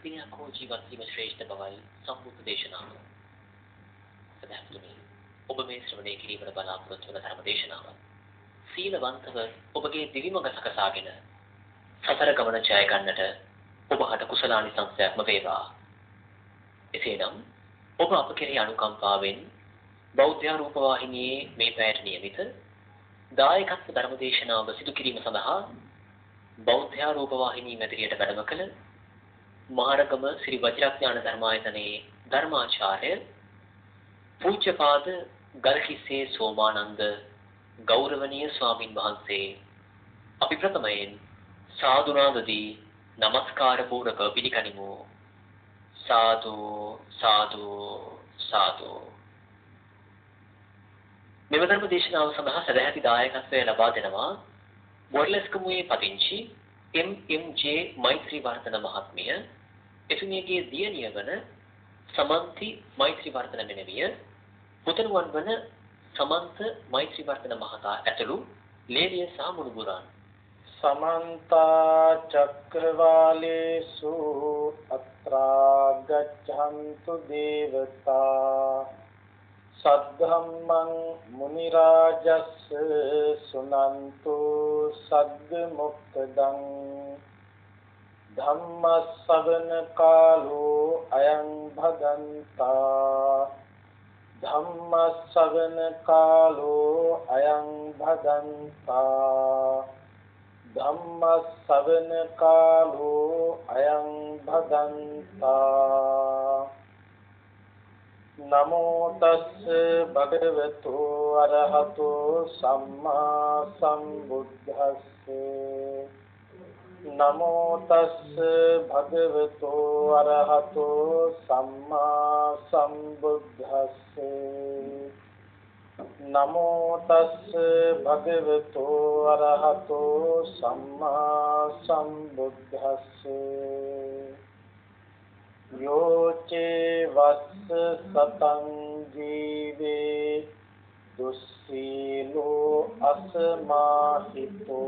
සීලවන්තව එක් දිනයක් හෝ ජීවත් වීම ශ්‍රේෂ්ඨ බවයි සම්බුද්ධ දේශනාව. සදාතුනි ඔබ මේ ශ්‍රවණය කිරීමට බලාපොරොත්තු වන ධර්ම දේශනාව. සීලවන්තව ඔබගේ දිවිමඟ සකසාගෙන සතර ගමන ජය ගන්නට ඔබට කුසලානිසංසයක්ම වේවා. එසේනම් ඔබ අප කෙරෙහි අනුකම්පාවෙන් බෞද්ධ රූප වාහිනියේ මේ පැයට නියමිත දායකත්ව ධර්ම දේශනාව සිදු කිරීම සඳහා බෞද්ධ රූප වාහිනී මැදිරියට වැඩම කළ මහරගම ශ්‍රී වජිරඥාන ධර්මායතනයේ ධර්මාචාර්ය පූජ්‍යපාද ගල්කිස්සේ සෝමානන්ද ගෞරවනීය ස්වාමින් වහන්සේ. අපි ප්‍රථමයෙන් සාදුනාදදී নমස්කාර පූරක පිළිගනිමු. සාදු සාදු සාදු. මෙම ධර්ම දේශනාව සඳහා සදැහැති දායකත්වය ලබා දෙනවා බොර්ලස්කමුවේ පදිංචි එම්.එම්.ජ්. මෛත්‍රී වර්ධන මහත්මිය. එතුමියගේ දියණිය වන සමන්ති මෛත්‍රී වර්ධන මෙනවිය පුතණුවන් වන සමන්ත මෛත්‍රී වර්ධන මහතා ඇතුළු ලේලිය සහ මුණුබුරන් සමන්ත චක්‍රවාලේසු අත්‍රා ගච්ඡන්තු දේවතා සද්ධම්මං මුනි රාජස්ස සුනන්තු සග්ග මොක්ඛදං ධම්ම ශ්‍රවණ කාලෝ අයං භදන්තා ධම්ම ශ්‍රවණ කාලෝ අයං භදන්තා ධම්ම ශ්‍රවණ කාලෝ අයං භදන්තා නමෝ තස්ස භගවතු අරහතෝ සම්මා සම්බුද්දස්ස නමෝ තස්ස භගවතු අරහතෝ සම්මා සම්බුද්දස්ස නමෝ තස්ස භගවතු අරහතෝ සම්මා සම්බුද්දස්ස යෝචේ වස්ස සතං ජීවේ දුස්සීලෝ අසමාහිතෝ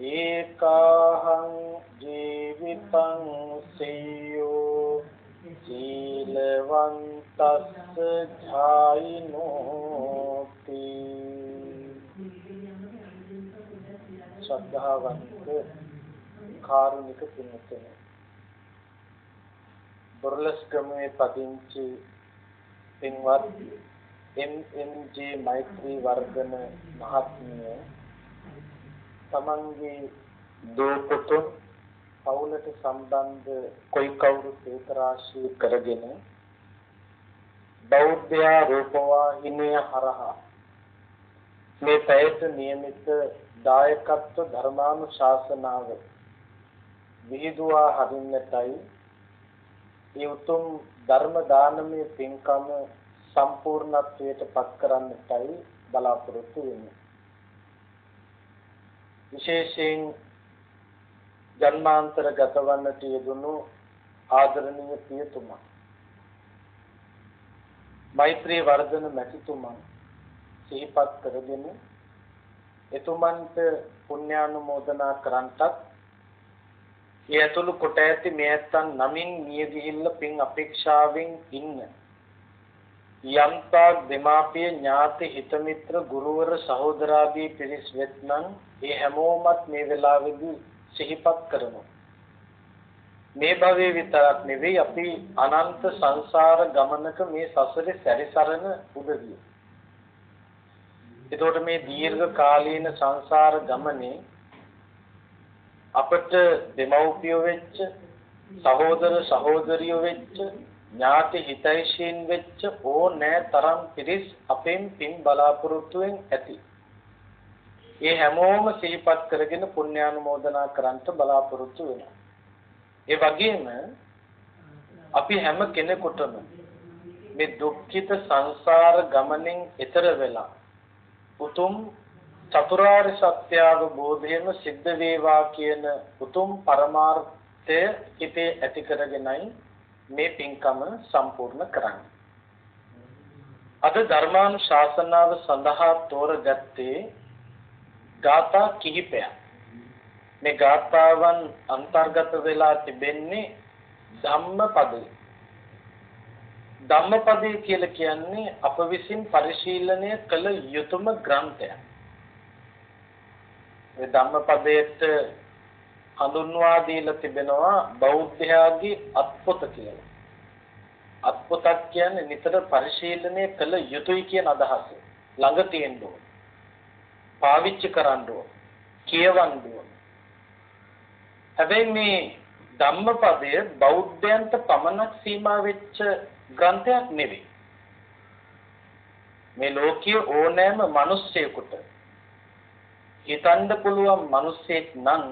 ඒකාහං ජීවිතං සෙය්‍යෝ සීලවන්තස්ස ඡායිනෝති. ශ්‍රද්ධාවන්ත කාරුණික පින්තුනේ බොරලස්ගමේ පදිංචි පින්වත් එම්.එම්.ජේ මෛත්‍රී වර්ධන මහත්මිය තමන්ගේ දූපුතුන් පවුලට සම්බන්ධ කොයි කවුරු හේතරාශී කරගෙන බෞද්ධ රූපවාහිනිය හරහා මේ පැයට નિયમિત දායකත්ව ධර්මානුශාසනාව විහිදුවා හරින්නටයි ඒ උතුම් ධර්ම දානමය පින්කම සම්පූර්ණත්වයට පත් කරන්නටයි බලාපොරොත්තු වෙන්නේ. විශේෂයෙන් ජන්මාන්තර ගතවන්නට යෙදුණු ආදරණීය පියතුමා මෛත්‍රී වර්ධන මැතිතුමන් සිහිපත් කරගෙන එතුමන්ට පුණ්‍යානුමෝදනා කරන්ටත් ඒ ඇතුළු කොට ඇති මේ ඇත්තන් නමින් මිය ගිහිල්ලා පින් අපේක්ෂාවෙන් ඉන්න යම්තා දෙමාපිය ඥාති හිත මිත්‍ර ගුරුවර සහෝදරාදී පිරිස් වෙත්නම් ඒ හැමෝමත් මේ වෙලාවේදී සිහිපත් කරනවා මේ භවයේ විතරක් නෙවෙයි අපි අනන්ත සංසාර ගමනක මේ සසරේ සැරිසරන උදවිය. එතකොට මේ දීර්ඝ කාලීන සංසාර ගමනේ අපට දෙමව්පියෝ වෙච්ච සහෝදර සහෝදරියෝ වෙච්ච ඥාති හිතයිෂීන් වෙච්ච ඕනෑ තරම් පිරිස් අපෙන් පින් බලාපොරොත්තුෙන් ඇති. ඒ හැමෝම සිහිපත් කරගෙන පුණ්‍යානුමෝදනා කරන්ට බලාපොරොත්තු වෙනවා. ඒ වගේම අපි හැම කෙනෙකුටම මේ දුක්ඛිත සංසාර ගමනින් එතර වෙලා උතුම් චතුරාර්ය සත්‍ය අවබෝධයම සිද්ධ වේවා කියන උතුම් පරමාර්ථය හිතේ ඇති කරගෙනයි මේ පින්කම සම්පූර්ණ කරන්නේ. අද ධර්මානුශාසනාව සඳහා තෝරගත්තේ ගාථා කිහිපයක්. මේ ගාථාවන් අන්තර්ගත වෙලා තිබෙන්නේ ධම්මපදේ. ධම්මපදේ කියලා කියන්නේ අප විසින් පරිශීලනය කළ යුතුම ග්‍රන්ථයක්. මේ ධම්මපදයට හඳුන්වා දීලා තිබෙනවා බෞද්ධයාගේ අත්පොත කියලා. අත්පොතක් කියන්නේ නිතර පරිශීලනය කළ යුතුයි කියන අදහස. ළඟ තියෙන්න ඕන. පාවිච්චි කරන්න ඕන. කියවන්න ඕන. හැබැයි මේ ධම්මපදය බෞද්ධයන්ට පමණක් සීමා වෙච්ච ග්‍රන්ථයක් නෙවෙයි. මේ ලෝකයේ ඕනෑම මිනිස්සෙකුට හිතන්න පුළුවන් මිනිස්සෙක් නම්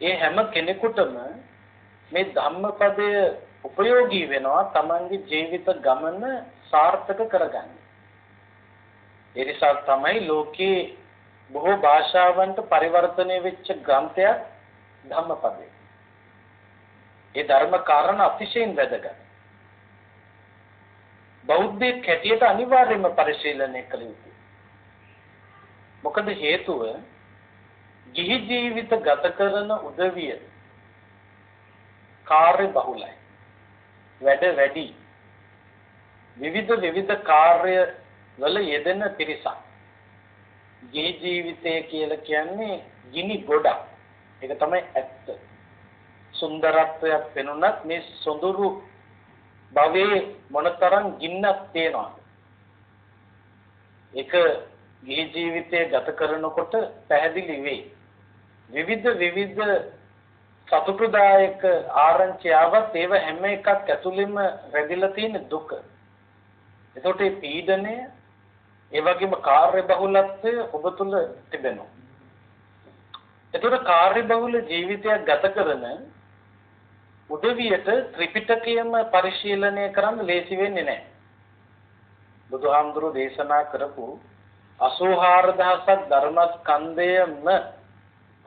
ඒ හැම කෙනෙකුටම මේ ධම්මපදය උපයෝගී වෙනවා තමන්ගේ ජීවිත ගමන සාර්ථක කරගන්න. ඒ නිසා තමයි ලෝකේ බොහෝ භාෂාවන්ට පරිවර්තනය වෙච්ච ග්‍රන්ථයක් ධම්මපදය. ඒ ධර්ම කාරණා අතිශයින් වැදගත්. බෞද්ධයෙක් හැටියට අනිවාර්යයෙන්ම පරිශීලනය කළ යුතුයි. මොකද හේතුව ගිහි ජීවිත ගත කරන උදවිය කාර්ය බහුලයි. වැඩ වැඩි. විවිධ විවිධ කාර්ය වල යෙදෙන පිරිසක්. ගිහි ජීවිතය කියලා කියන්නේ ගිනි ගොඩක්. ඒක තමයි ඇත්ත. සුන්දරත්වයක් පෙනුනත් මේ සොඳුරු භවයේ මොනතරම් ගින්නක් තියෙනවද? ඒක ගිහි ජීවිතය ගත කරනකොට පැහැදිලි වෙයි. විවිධ විවිධ සතුටුදායක ආරංචි ආවත් ඒව හැම එකක් ඇතුළෙම රැඳිලා තියෙන දුක. එතකොට මේ පීඩනය ඒ වගේම කාර්ය බහුලත්වය ඔබ තුල තිබෙනවා. එතකොට කාර්ය බහුල ජීවිතයක් ගත කරන උදවියට ත්‍රිපිටකයම පරිශීලනය කරන්න ලේසි වෙන්නේ නැහැ. බුදුහාමුදුරු දේශනා කරපු 84000ක් ධර්මස්කන්ධයම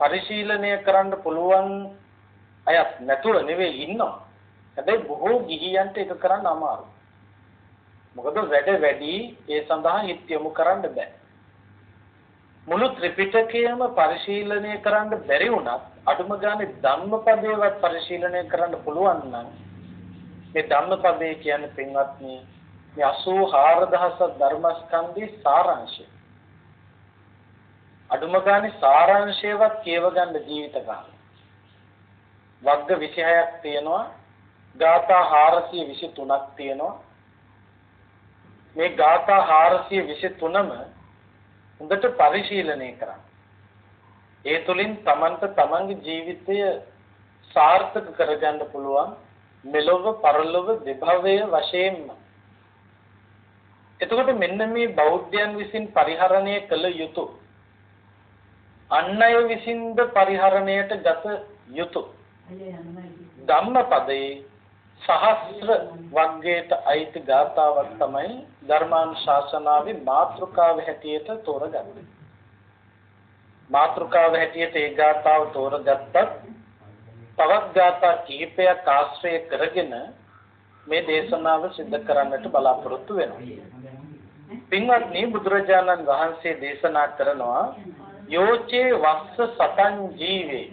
පරිශීලනය කරන්න පුළුවන් අයත් නැතුව නෙවෙයි ඉන්නවා. හැබැයි බොහෝ ගිහියන්ට ඒක කරන්න අමාරුයි. මොකද වැඩ වැඩි ඒ සඳහා හිත යොමු කරන්න බෑ. මුළු ත්‍රිපිටකයම පරිශීලනය කරන්න බැරි වුණත් අඩුම ගානේ ධම්මපදේවත් පරිශීලනය කරන්න පුළුවන් නම් මේ ධම්මපදේ කියන්නේ පින්වත්නි මේ 84000 ධර්මස්කන්ධේ සාරාංශය. අඩුම ගානේ සාරාංශයවත් කියව ගන්න ජීවිත කාලය. වර්ග 26ක් තියෙනවා. ගාථා 423ක් තියෙනවා. මේ ගාථා 423ම හොඳට පරිශීලනය කරන්න. ඒ තුලින් Tamanta Tamange ජීවිතය සාර්ථක කරගන්න පුළුවන් මෙලොව පරලොව දෙභවය වශයෙන්ම. එතකොට මෙන්න මේ බෞද්ධයන් විසින් පරිහරණය කළ යුතු අන් අය විසින්ද පරිහරණයට ගත යුතු ධම්මපදයේ සහස්‍ර වර්ගයට අයිති ගාථාවක් තමයි ධර්මානුශාසනාවේ මාතෘකාව හැටියට තෝරගන්නේ. මාතෘකාව හැටියට ඒ ගාථාව තෝරගත්තත් තවත් ගාථා කිහිපයක් ආශ්‍රය කරගෙන මේ දේශනාව සිදු කරන්නට බලාපොරොත්තු වෙනවා. පින්වත්නි බුදුරජාණන් වහන්සේ දේශනා කරනවා යෝචේ වස්ස සතං ජීවේ.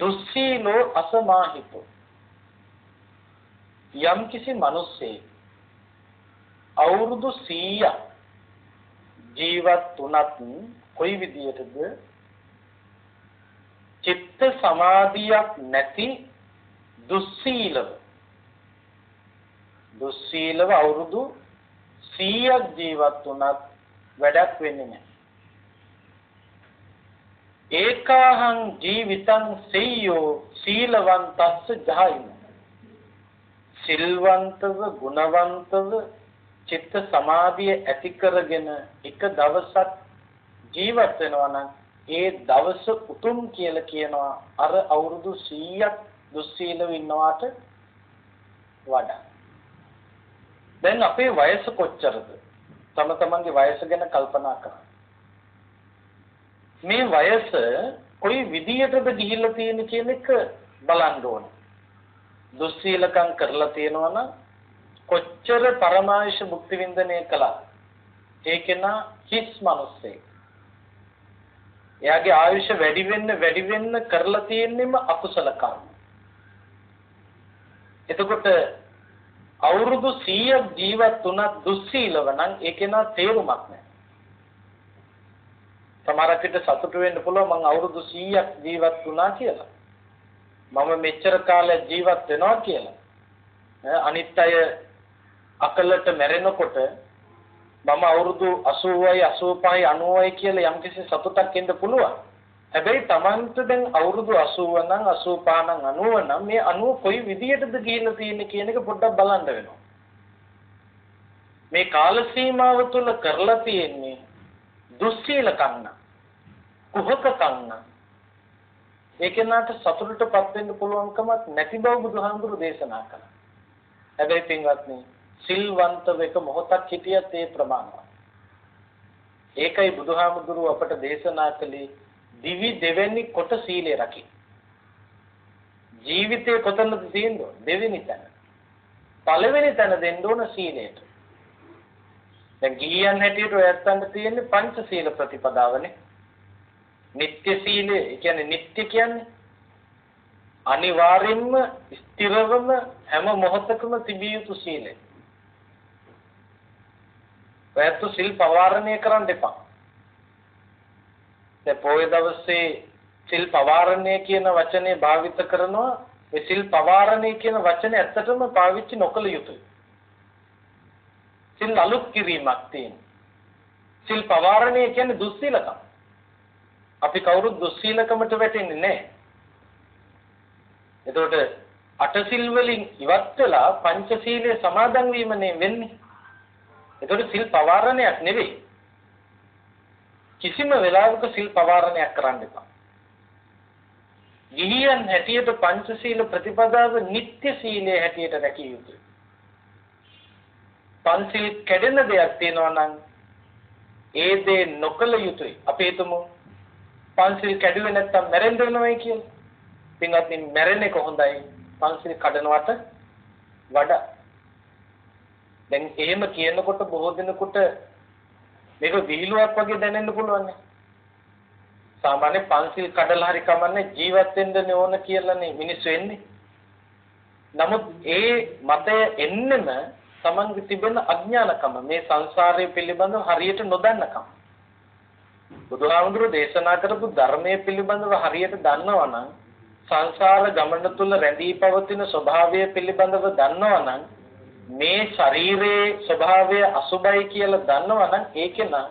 දුස්සීලෝ අසමාහිතෝ. යම් කිසි මිනිස්සෙක් අවුරුදු 100ක් ජීවත් වුණත් කොයි විදියටද? චිත්ත සමාධියක් නැති දුස්සීලව. දුස්සීලව අවුරුදු 100ක් ජීවත් වුණත් වැඩක් වෙන්නේ නැහැ. ඒකාහං ජීවිතං සෙය්‍යෝ සීලවන්තස්ස ජහයින සිල්වන්තව ගුණවන්තව චිත්ත සමාධිය ඇති කරගෙන එක දවසක් ජීවත් වෙනවා නම් ඒ දවස උතුම් කියලා කියනවා අර අවුරුදු 100ක් දුස්සීලව ඉන්නවාට වඩා. දැන් අපේ වයස කොච්චරද? තම තමන්ගේ වයස ගැන කල්පනා කරන්න. මේ වයස කොයි විදියටද ගිහිල්ලා තියෙන කියන එක බලන්න ඕනේ. දුස්සීලකම් කරලා තියෙනවා නම් කොච්චර පරමායශ මුක්ති වින්දනය කළා ඒකේන හිස් මිනිස්සේ එයාගේ ආයුෂ වැඩි වෙන්න වැඩි වෙන්න කරලා තියෙන්නෙම අකුසල කර්ම. එතකොට අවුරුදු 100ක් ජීවත් වුණත් දුස්සීලව නම් ඒකේ නා තේරුමක් නැහැ. සමහරකට සතුටු වෙන්න පුළුවන් මං අවුරුදු 100ක් ජීවත් වුණා කියලා. මම මෙච්චර කාලයක් ජීවත් වෙනවා කියලා. අනිත් අය අකලට මැරෙනකොට මම අවුරුදු 80යි 85යි 90යි කියලා යම්කිසි සතුටක් එන්න පුළුවන්. හැබැයි Tamanට දැන් අවුරුදු 80 නම් 85 නම් 90 නම් මේ 90 කොයි විදියටද ගිහිල්ලා තියෙන්නේ කියන එක පොඩ්ඩක් බලන්න වෙනවා. මේ කාල සීමාව තුළ කරලා තියෙන්නේ දුස්සීල කන්න. කුහක කන්න. ඒකෙනාට සතුටටපත් වෙන්න පුළුවන්කමක් නැති බව බුදුහාමුදුරු දේශනා කළා. හැබැයි පින්වත්නි සිල්වන්තව එක මොහොතක් හිටියත් ඒ ප්‍රමාණවත්. ඒකයි බුදුහාමුදුරුව අපට දේශනා කළේ දිවි දෙවැනි කොට සීලය රකින්න. ජීවිතේ කොතනද තියෙන්නේ? දෙවෙනි තැන. පළවෙනි තැන දෙන්න ඕන සීලයට. දැන් ගිහියන් හැටියට ඔයත්තන්ට තියෙන්නේ පංච සීල ප්‍රතිපදාවනේ. නිත්‍ය සීලය, ඒ කියන්නේ නිත්‍ය කියන්නේ අනිවාර්යෙන්ම ස්ථිරවම හැම මොහොතකම තිබිය යුතු සීලය. ඔයත් සිල් පවාරණය කරන්න එපා. දැන් පොයේ දවසේ සිල් පවාරණය කියන වචනේ භාවිත කරනවා ඒ සිල් පවාරණය කියන වචනේ ඇත්තටම පාවිච්චි නොකළ යුතුයි. සිල් අලුත් කිරීමක් තියෙන. සිල් පවාරණය කියන්නේ දුස්සීලකම්. අපි කවුරුත් දුස්සීලකමට වැටෙන්නේ නැහැ. එතකොට අටසිල් වලින් ඉවත් වෙලා පංචශීලයේ සමාදන් වීමනේ වෙන්නේ. එතකොට සිල් පවාරණයක් නෙවෙයි. කිසිම වෙලාවක සිල් පවාරණයක් කරන්න එපා. ගිහියන් හැටියට පංචශීල ප්‍රතිපදාව නිත්‍ය සීලයේ හැටියට රැකිය යුතුයි. පංචශීල කැඩෙන දෙයක් තියෙනවා නම් ඒ දේ නොකළ යුතුයි. අපි හිතමු පංචශීල කැඩුවේ නැත්තම් මැරෙන්න වෙනවයි කියලා. පින්වත්නි මැරෙන එක හොඳයි. පංචශීල කඩනවට වඩා දැන් එහෙම කියනකොට බොහෝ දෙනෙකුට මේක විහිළුවක් වගේ දැනෙන්න පුළුවන් නේ. සාමාන්‍ය පන්සිල් කඩලා හරි කමන්නේ ජීවත් වෙන්න ඕන කියලානේ මිනිස්සු එන්නේ. නමුත් ඒ මතය එන්නෙම Tamange තිබෙන අඥානකම මේ සංසාරය පිළිබඳව හරියට නොදන්නකම. බුදුහාමුදුරු දේශනා කරපු ධර්මයේ පිළිබඳව හරියට දන්නවනම් සංසාර ගමන තුල රැඳී පවතින ස්වභාවය පිළිබඳව දන්නවනම් මේ ශරීරයේ ස්වභාවය අසුබයි කියලා දන්නවනම් ඒකේ නම්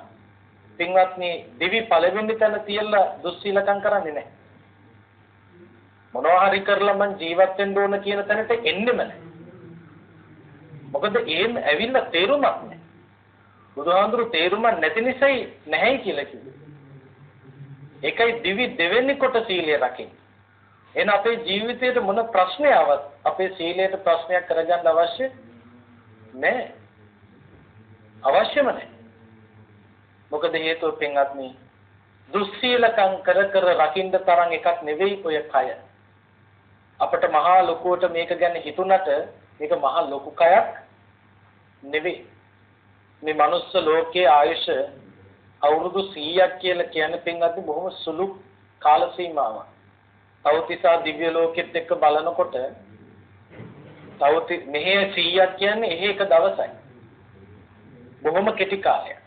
පින්වත්නි දිවි පළවෙනි තැන තියලා දුස්සීලකම් කරන්නේ නැහැ. මොනවා හරි කරලා මං ජීවත් වෙන්න ඕන කියන තැනට එන්නෙම නැහැ. මොකද ඒන් ඇවිල්ලා තේරුමක් නැහැ. බුදුහාඳුරු තේරුමක් නැති නිසායි නැහැ කියලා කිව්වේ. ඒකයි දිවි දෙවෙනි කොට සීලය රකින්න. එන අපේ ජීවිතේට මොන ප්‍රශ්නයවත් අපේ සීලයට ප්‍රශ්නයක් කරගන්න අවශ්‍ය නැහැ. අවශ්‍යම නැහැ. මොකද හේතුව පින්වත්නි දුස්සීලකම් කර කර රකින්න තරම් එකක් නෙවෙයි ඔය කය. අපිට මහා ලොකුවට මේක ගැන හිතුණට මේක මහා ලොකු කයක් නෙවෙයි. මේ මනුස්ස ලෝකයේ ආයුෂ අවුරුදු 100ක් කියලා කියන්නේ පින්වත්නි බොහොම සුළු කාල සීමාවක්. තවතිසා දිව්‍ය ලෝකෙත් එක්ක බලනකොට තවති මෙහි 100ක් කියන්නේ එහෙ එක දවසයි. බොහොම කෙටි කාලයක්.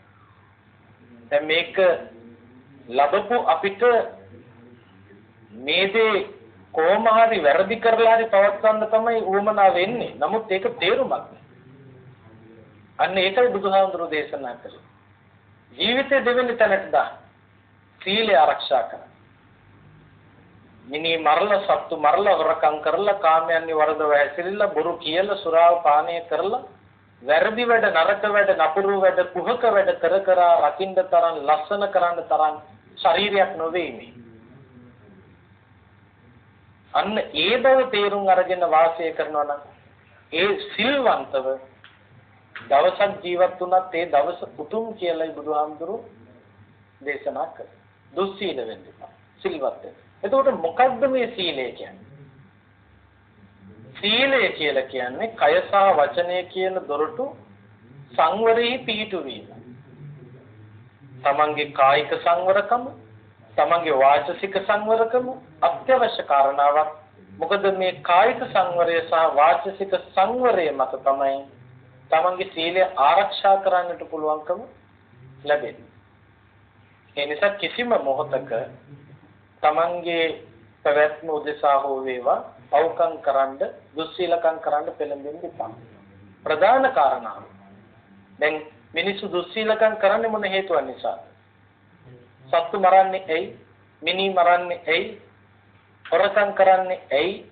දැන් මේක ලැබපු අපිට මේ දේ කොහොම හරි වැරදි කරලා හරි පවත්වන්න තමයි උවමනා වෙන්නේ. නමුත් ඒක තේරුමක් නෑ. අන්න ඒකයි බුදුහාමුදුරෝ දේශනා කළේ. ජීවිතේ දෙවෙනි තැනට දාන්න. සීලය ආරක්ෂා කරන්න. මිනී මරලා සත්තු මරලා හොරකම් කරලා කාමයන්හි වරදව හැසිරিলা බොරු කියලා සුරාව පානය කරලා වැරදි වැඩ නරක වැඩ නපුරු වැඩ කුහක වැඩ කර කර රකින්න තරම් ලස්සන කරන්න තරම් ශරීරයක් නොවේ මේ. අන්න ඒ බව තේරුම් අරගෙන වාසය කරනවා නම් ඒ සිල්වන්තව දවසක් ජීවත් වුණත් ඒ දවස උතුම් කියලායි බුදුහාමුදුරු දේශනා කළේ. දුස්සීල වෙන්න එපා. සිල්වත් වෙන්න. එතකොට මොකද්ද මේ සීලය කියන්නේ? සීලය කියලා කියන්නේ කය සහ වචනය කියන දොරටු සංවරෙහි පිහිටු වීම. තමන්ගේ කායික සංවරකම, තමන්ගේ වාචසික සංවරකම අත්‍යවශ්‍ය කාරණාවක්. මොකද මේ කායික සංවරය සහ වාචසික සංවරය මත තමයි තමන්ගේ සීලය ආරක්ෂා කරන්නට පුළුවන්කම ලැබෙන්නේ. ඒ නිසා කිසිම මොහොතක තමන්ගේ පැවැත්ම උදෙසා හෝ වේවා පව්කම් කරන්න දුස්සීලකම් කරන්න පෙළඹෙන්න එපා. ප්‍රධාන කාරණාව. දැන් මිනිස්සු දුස්සීලකම් කරන්නේ මොන හේතුවක් නිසාද? සත්තු මරන්නේ ඇයි? මිනි මරන්නේ ඇයි? හොරකම් කරන්නේ ඇයි?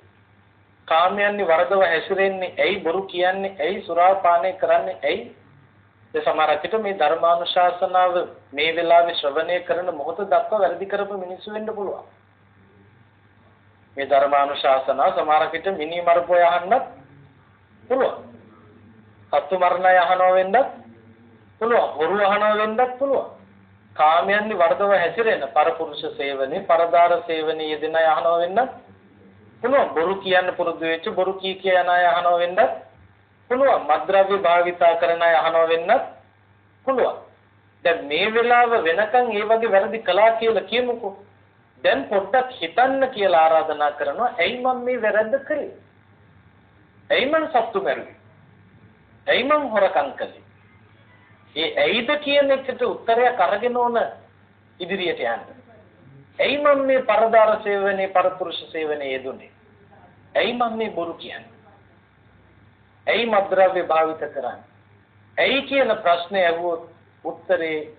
කාමයන්හි වරදව හැසිරෙන්නේ ඇයි? බොරු කියන්නේ ඇයි? සුරාපානය කරන්නේ ඇයි? ඒ සමහරකට මේ ධර්මානුශාසනාව මේ වෙලාවේ ශ්‍රවණය කරන මොහොත දක්වා වැරදි කරපු මිනිස්සු වෙන්න පුළුවන්. මේ ධර්මානුශාසනාව සමහරකට මිනි මරපෝ යහන්නත් පුළුවන්. සත්තු මරණ යහනවා වෙන්නත් පුළුවන්. හොරු අහනවා වෙන්නත් පුළුවන්. කාමයන්හි වර්ධව හැසිරෙන පරපුරුෂ සේවනේ, පරදාර සේවනේ යෙදෙන අය අහනවා වෙන්නත් පුළුවන්. බොරු කියන්න පුරුදු වෙච්ච බොරු කී කිය යන අය අහනවා වෙන්නත් පුළුවන්. මද්ද්‍රව්‍ය භාවිතා කරන අය අහනවා වෙන්නත් පුළුවන්. දැන් මේ වෙලාව වෙනකන් ඒ වගේ වැරදි කළා කියලා කියමුකෝ. දැන් පොඩ්ඩක් හිතන්න කියලා ආරාධනා කරනවා. ඇයි මම මේ වැරද්ද කළේ? ඇයි මම සත්තු මැරුවේ? ඇයි මම හොරකම් කළේ? ඒ ඇයිද කියන එකට උත්තරයක් අරගෙන ඕන ඉදිරියට යන්න. ඇයි මම මේ පරදාර සේවනයේ පරපුරුෂ සේවනයේ යෙදුනේ? ඇයි මම මේ බොරු කියන්නේ? ඇයි මද්ද්‍රව්‍ය භාවිත කරන්නේ? ඇයි කියන ප්‍රශ්නේ අහුවොත් උත්තරේ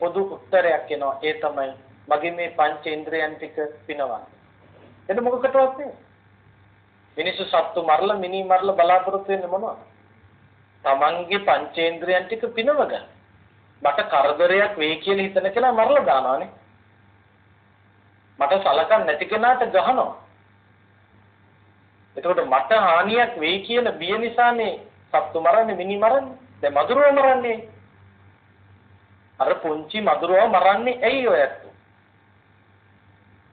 පොදු උත්තරයක් එනවා. ඒ තමයි මගේ මේ පංචේන්ද්‍රයන් ටික පිනවන්න. එතන මොකකටවත් නෙවෙයි. මිනිස්සු සත්තු මරලා මිනි මරලා බලාපොරොත්තු වෙන්නේ මොනවද? තමන්ගේ පංචේන්ද්‍රයන් ටික පිනව ගන්න. මට කරදරයක් වෙයි කියලා හිතන කෙනා මරලා දානවානේ. මට සලකන්නේ නැති කෙනාට ගහනවා. එතකොට මට හානියක් වෙයි කියන බිය නිසානේ සත්තු මරන්නේ මිනි මරන්නේ. දැන් මදුරුව මරන්නේ. අර පුංචි මදුරුව මරන්නේ ඇයි ඔය ඇත්තෝ?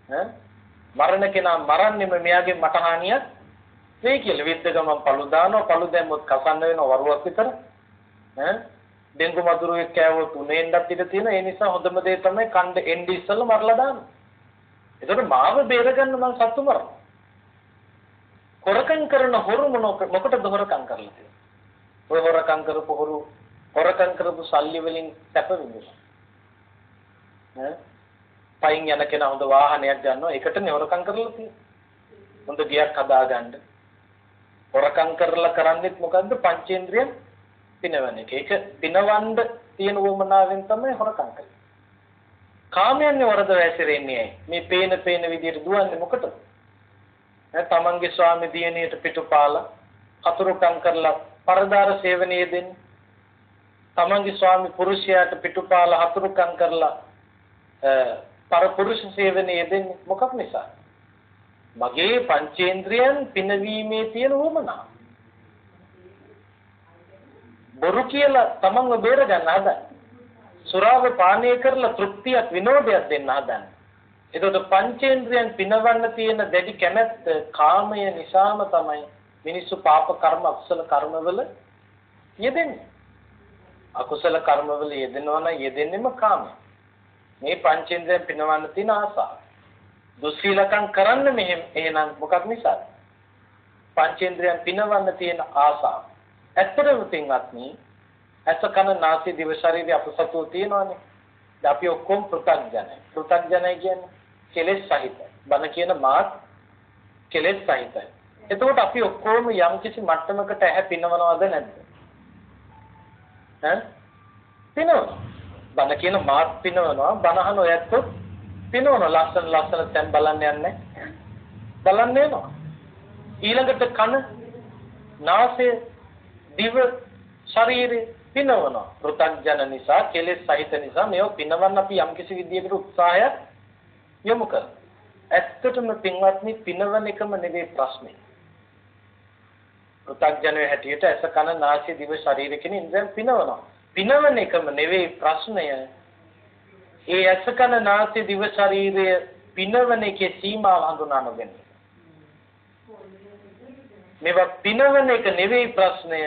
ඈ මරණ කෙනා මරන්නේම මෙයාගේ මට හානියක් වෙයි කියලා විද්ද ගමන් පළු දානවා පළු දැම්මොත් කසන්න වෙනවා වරුවක් විතර ඈ ඩෙන්ගු මදුරුවෙක් කෑවොත් උනේන්නත් ඉඩ තියෙන ඒ නිසා හොඳම දේ තමයි කණ්ඩ එන්ඩි ඉස්සෙල්ලා මරලා දාන්න. ඒකට මාව බේරගන්න මම සතු මරනවා. හොරකම් කරන හොරු මොකටද හොරකම් කරලා තියෙන්නේ? ඔය හොරකම් කරපු හොරු හොරකම් කරපු සල්ලි වලින් සැප විඳිනවා. ඈ පයින් යන කෙනා හොඳ වාහනයක් ගන්නවා ඒකටනේ හොරකම් කරලා තියෙන්නේ. හොඳ ගියක් හදාගන්න. හොරකම් කරලා කරන්නේත් මොකද්ද? පංචේන්ද්‍රිය පිනවන එක. ඒක පිනවන්න තියෙන වමනාවෙන් තමයි හොරකම් කරන්නේ. කාමයන්ගේ වරද වැසිරෙන්නේ ඇයි? මේ පේන පේන විදියට දුවන්නේ මොකටද? ඈ තමන්ගේ ස්වාමි දියණියට පිටුපාලා හතුරුකම් කරලා පරදාර සේවනයේ දෙන්නේ. තමන්ගේ ස්වාමි පුරුෂයාට පිටුපාලා හතුරුකම් කරලා පරපුරුෂ සේවනයේ දෙන්නේ මොකක් නිසා? මගේ පංචේන්ද්‍රයන් පිනවීමේ තියෙන උවමනා. බොරු කියලා තමන්ව බේර ගන්න හදන. සුරාව පානය කරලා තෘප්තියක් විනෝදයක් දෙන්න හදන. එතකොට පංචේන්ද්‍රයන් පිනවන්න තියෙන දැඩි කැමැත්ත කාමය නිසාම තමයි මිනිස්සු පාප කර්ම අකුසල කර්මවල යෙදෙන්නේ. අකුසල කර්මවල යෙදෙනවා නම් යෙදෙන්නෙම කාමය. මේ පංචේන්ද්‍රයන් පිනවන්න තියෙන ආසාව. දුස්සීලකම් කරන්න මෙහෙම එහෙනම් මොකක් නිසාද? පංචේන්ද්‍රයන් පිනවන්න තියෙන ආසාව. ඇත්තටම පින්වත්නි, ඇස කන නාසය දිව ශරීරය අපසතුව තියෙනවානේ. අපි ඔක්කොම පෘථග්ජනයි. පෘථග්ජනයි කියන්නේ කෙලෙස් සහිතයි. බන කියන මාත් කෙලෙස් සහිතයි. එතකොට අපි ඔක්කොම යම් කිසි මට්ටමකට ඇහැ පිනවනවද නැද්ද? ඈ? පිනවනවා. බන කියන මාත් පිනවනවා. බන අහන ඔයත් පිනවන ලස්සන ලස්සන තැන් බලන්න යන්නේ. බලන්න එනවා. ඊළඟට කන නාසය දිව ශරීරය පිනවනවා. පෘථග්ජන නිසා කෙලෙස් සහිත නිසා මේව පිනවන්න අපි යම්කිසි විදියකට උත්සාහයක් යොමු කරනවා. ඇත්තටම පින්වත්නි පිනවන එකම නෙවෙයි ප්‍රශ්නේ. පෘථග්ජනයේ හැටියට ඇස කන නාසය දිව ශරීරය කියන ඉන්ද්‍රයන් පිනවනවා. පිනවන එකම නෙවෙයි ප්‍රශ්නය ඒ ඇස කන නාසය දිව ශරීරය පිනවන එකේ සීමාව හඳුනා නොගන්න. මේවා පිනවන එක නෙවෙයි ප්‍රශ්නය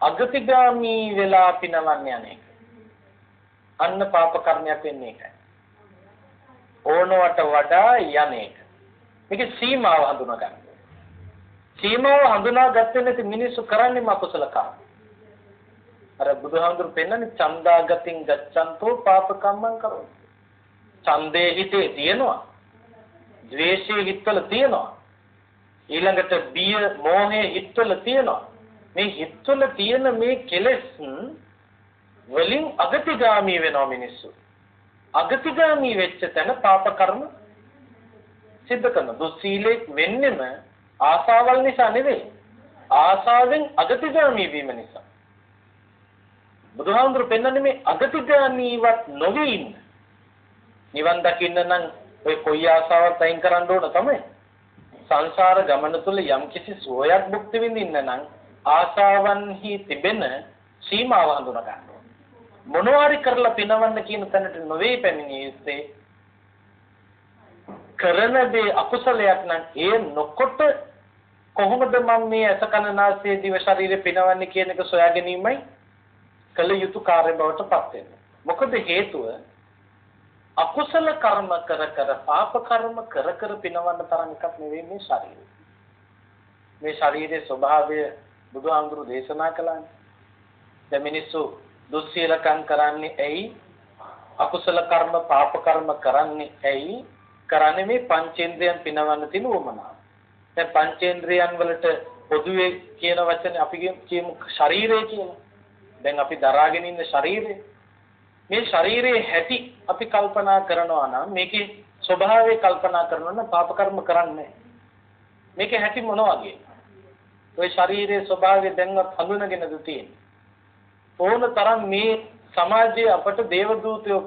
අගතිගාමි වෙලා පිනවන්න යන එක. අන්න පාප කර්මයක් වෙන්නේ ඒකයි. ඕනවට වඩා යන එක. මේකේ සීමාව හඳුනා ගන්න. සීමාව හඳුනා ගත්තේ නැති මිනිස්සු කරන්නේ මකුසල කර්ම. අර බුදුහාමුදුරු පෙන්නන්නේ චන්දාගතින් ගච්ඡන්තෝ පාපකම්මං කරෝ. ඡන්දේ හිතේ තියෙනවා. ද්වේෂයේ හිතවල තියෙනවා. ඊළඟට බිය, මෝහයේ හිතවල තියෙනවා. මේ හිතවල තියෙන මේ කෙලෙස් වලින් අගතිගාමී වෙනවා මිනිස්සු. අගතිගාමී වෙච්ච තැන පාප කර්ම සිද්ධ කරන දුස්සීලෙක් වෙන්නෙම ආසාවල් නිසා නෙවෙයි. ආසාවෙන් අගතිගාමී වීම නිසා. බුදුහාමුදුරු පෙන්වන්නේ මේ අගතිගාමීවත් නොවී ඉන්න. නිවන් දකින්න නම් ඔය කොයි ආසාවක් අයින් කරන්න ඕන තමයි. සංසාර ගමන තුළ යම්කිසි සුවයක් භුක්ති විඳින්න නම් ආසාවන්හි තිබෙන සීමාව හඳුනා ගන්න ඕන. මොනවාරි කරලා පිනවන්න කියන තැනට නොවේ පැමිණිය යුත්තේ කරන දේ අකුසලයක් නම් ඒ නොකොට කොහොමද මම මේ අස කන නාසය දිව ශරීරය පිනවන්නේ කියන එක සොයා ගැනීමයි කළ යුතු කාර්ය බවට පත් වෙන්නේ. මොකද හේතුව අකුසල කර්ම කර කර පාප කර්ම කර කර පිනවන්න තරම් එකක් නෙවෙයි මේ ශරීරය. මේ ශරීරයේ ස්වභාවය බුදුහාමුදුරු දේශනා කළානේ. දැන් මිනිස්සු දුස්සීලකම් කරන්නේ ඇයි? අකුසල කර්ම පාප කර්ම කරන්නේ ඇයි? කරන්නේ මේ පංචේන්ද්‍රයන් පිනවන්න තියෙන උවමනාව. දැන් පංචේන්ද්‍රයන් වලට පොදුවේ කියන වචනේ අපි කියමු ශරීරය කියලා. දැන් අපි දරාගෙන ඉන්න ශරීරය මේ ශරීරයේ හැටි අපි කල්පනා කරනවා නම් මේකේ ස්වභාවය කල්පනා කරනවා නම් පාප කර්ම කරන්නේ මේකේ හැටි මොන වගේ? ඔය ශරීරයේ ස්වභාවය දැන්වත් හඳුනගෙනද තියෙන්නේ? ඕන තරම් මේ සමාජයේ අපට දේව දූතයෝ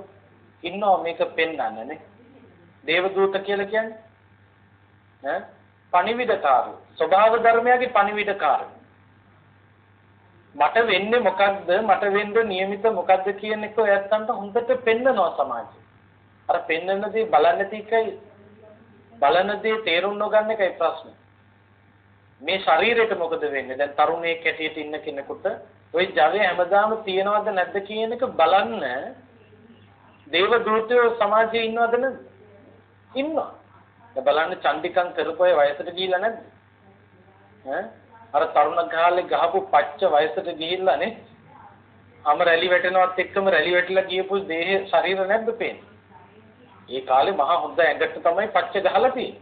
ඉන්නවා මේක පෙන්වන්න නේ? දේව දූත කියලා කියන්නේ? ඈ? පණිවිඩකාරයෝ. ස්වභාව ධර්මයාගේ පණිවිඩකාරයෝ. මට වෙන්නේ මොකද්ද මට වෙන්න નિયમિત මොකද්ද කියන එක ඔයත්තන්ට හොඳට පෙන්නනවා සමාජය. අර පෙන්නන දේ බලන්න තිකයි බලන දේ තේරුම් නොගන්න එකයි ප්‍රශ්නේ. මේ ශරීරයට මොකද වෙන්නේ? දැන් තරුණයෙක් හැටියට ඉන්න කෙනෙකුට ওই ජවය හැමදාම තියනවද නැද්ද කියන එක බලන්න දේව දූතයෝ සමාජයේ ඉන්නවද නැද්ද? ඉන්නවා. දැන් බලන්න චන්දිකම් කරපුවා වයසට ගිහිල්ලා නැද්ද? ඈ අර තරුණ කාලේ ගහපු පච්ච වයසට ගිහිල්ලා නේ අම රැලි වැටෙනවත් එක්කම රැලි වැටිලා ගියපු දේහ ශරීර නැද්ද පේන්නේ. ඒ කාලේ මහා හොඳ ඇඟට තමයි පච්ච ගහලා තියෙන්නේ.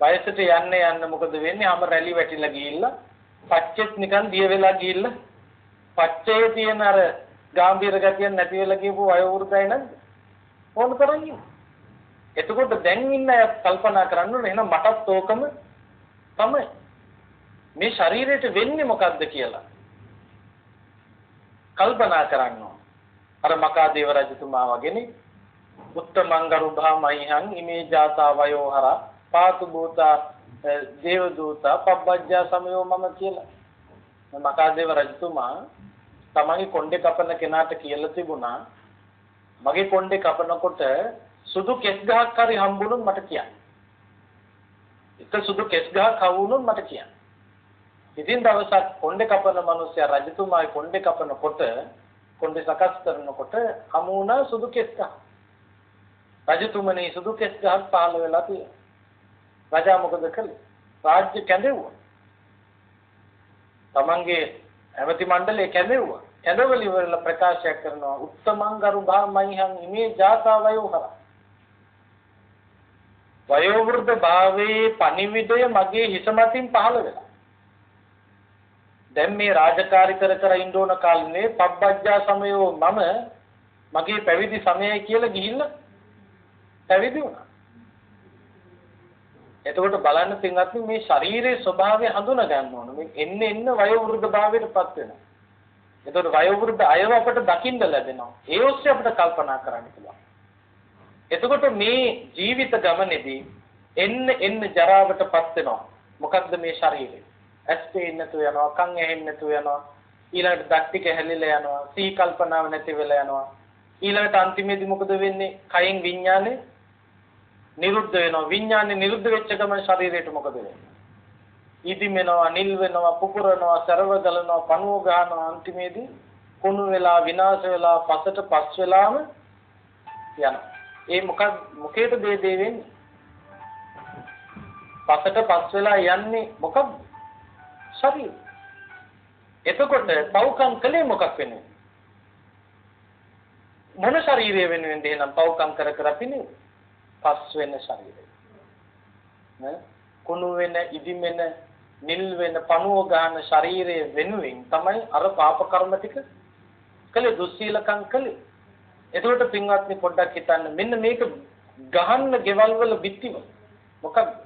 වයසට යන්න යන්න මොකද වෙන්නේ? අම රැලි වැටිලා ගිහිල්ලා පච්චෙත් නිකන් දිය වෙලා ගිහිල්ලා පච්චයේ තියෙන අර ගාම්භීර ගතිය නැති වෙලා ගියපු වයෝවෘතයි නැද්ද? ඕන තරම් එතකොට දැන් ඉන්න අය කල්පනා කරන්න ඕනේ එහෙනම් මටත් ඕකම තමයි මේ ශරීරයට වෙන්නේ මොකද්ද කියලා? කල්පනා කරන්න අර මකාදේව රජතුමා වගේනේ උත්තමංගරුභා මයිහං ඉමේ ජාතා වයෝහර පාතු භූතා දේව දූතා පබ්බජ්ජා සමයෝ මම කියලා. මකාදේව රජතුමා තමන්ගේ කොණ්ඩේ කපන කෙනාට කියලා තිබුණා. මගේ කොණ්ඩේ කපනකොට සුදු කෙස් ගහක් හරි හම්බුනොත් මට කියන්න. එක සුදු කෙස් ගහක් හවුනොත් මට කියන්න. ඉතින් දවසක් කොණ්ඩේ කපන මිනිස්සයා රජතුමායි කොණ්ඩේ කපනකොට කොණ්ඩේ සකස් කරනකොට හමු වුණා සුදු කෙස් ගහ. රජතුමනි සුදු කෙස් ගහක් පහළ වෙලා තියෙනවා. රජා මොකද කළේ? රාජ්‍ය කැඳෙව්වා. තමන්ගේ ඇමති මණ්ඩලය කැඳෙව්වා. කැඳවලි වල ප්‍රකාශය කරනවා උත්තමංගරු භාමයිහං ඉමේ ජාතා වයෝහර. වයෝවෘද්ධ භාවයේ පණිවිඩය මගේ හිස මතින් පහළ වෙලා. දැන් මේ රාජකාරී කර කර ඉන්න ඕන කාලේ පබ්බජ්ජා සමයෝ මම මගේ පැවිදි සමයයි කියලා ගිහිල්ලා පැවිදි වුණා. එතකොට බලන්න පින්වත්නි මේ ශරීරයේ ස්වභාවය හඳුනා ගන්න ඕන. මේ එන්න එන්න වයෝ වෘද්ධ භාවයටපත් වෙනවා. එතකොට වයෝ වෘද්ධ අයව අපට දකින්න ලැබෙනවා. ඒ ඔස්සේ අපිට කල්පනා කරන්න පුළුවන්. එතකොට මේ ජීවිත ගමනේදී එන්න එන්න ජරාවටපත් වෙනවා. මොකද්ද මේ ශරීරය? ඇස් පේන්නේ නැතුව යනවා, කන් ඇහෙන්නේ නැතුව යනවා. ඊළඟට දත් ටික හැලිලා යනවා, සී කල්පනාව නැති වෙලා යනවා. ඊළඟට අන්තිමේදී මොකද වෙන්නේ? කයින් විඥානේ නිරුද්ධ වෙනවා. විඥානේ නිරුද්ධ වෙච්ච ගමන් ශරීරයට මොකද වෙන්නේ? ඉදිමෙනවා, නිල් වෙනවා, පුපුරනවා, සරව ගලනවා, පණුව ගන්නවා අන්තිමේදී කුණු වෙලා විනාශ වෙලා පසට පස් වෙලාම යනවා. ඒ මොකක් මොකේද මේ දේ වෙන්නේ? පසට පස් වෙලා යන්නේ මොකක්ද? ශරීරය. එතකොට පව්කම් කලේ මොකක් වෙන්නේ? මොන ශරීරය වෙනුවෙන්ද එහෙනම් පව්කම් කර කර පිනේ? පස් වෙන ශරීරය. නේ? කුණු වෙන, ඉදිමෙන, නිල් වෙන, පණුව ගන්න ශරීරය වෙනුවෙන් තමයි අර පාප කර්ම ටික කළේ දුස්සීලකම් කළේ. එතකොට පින්වත්නි පොඩ්ඩක් හිතන්න මෙන්න මේක ගහන්න ගෙවල් වල බිත්තිව මොකක්ද?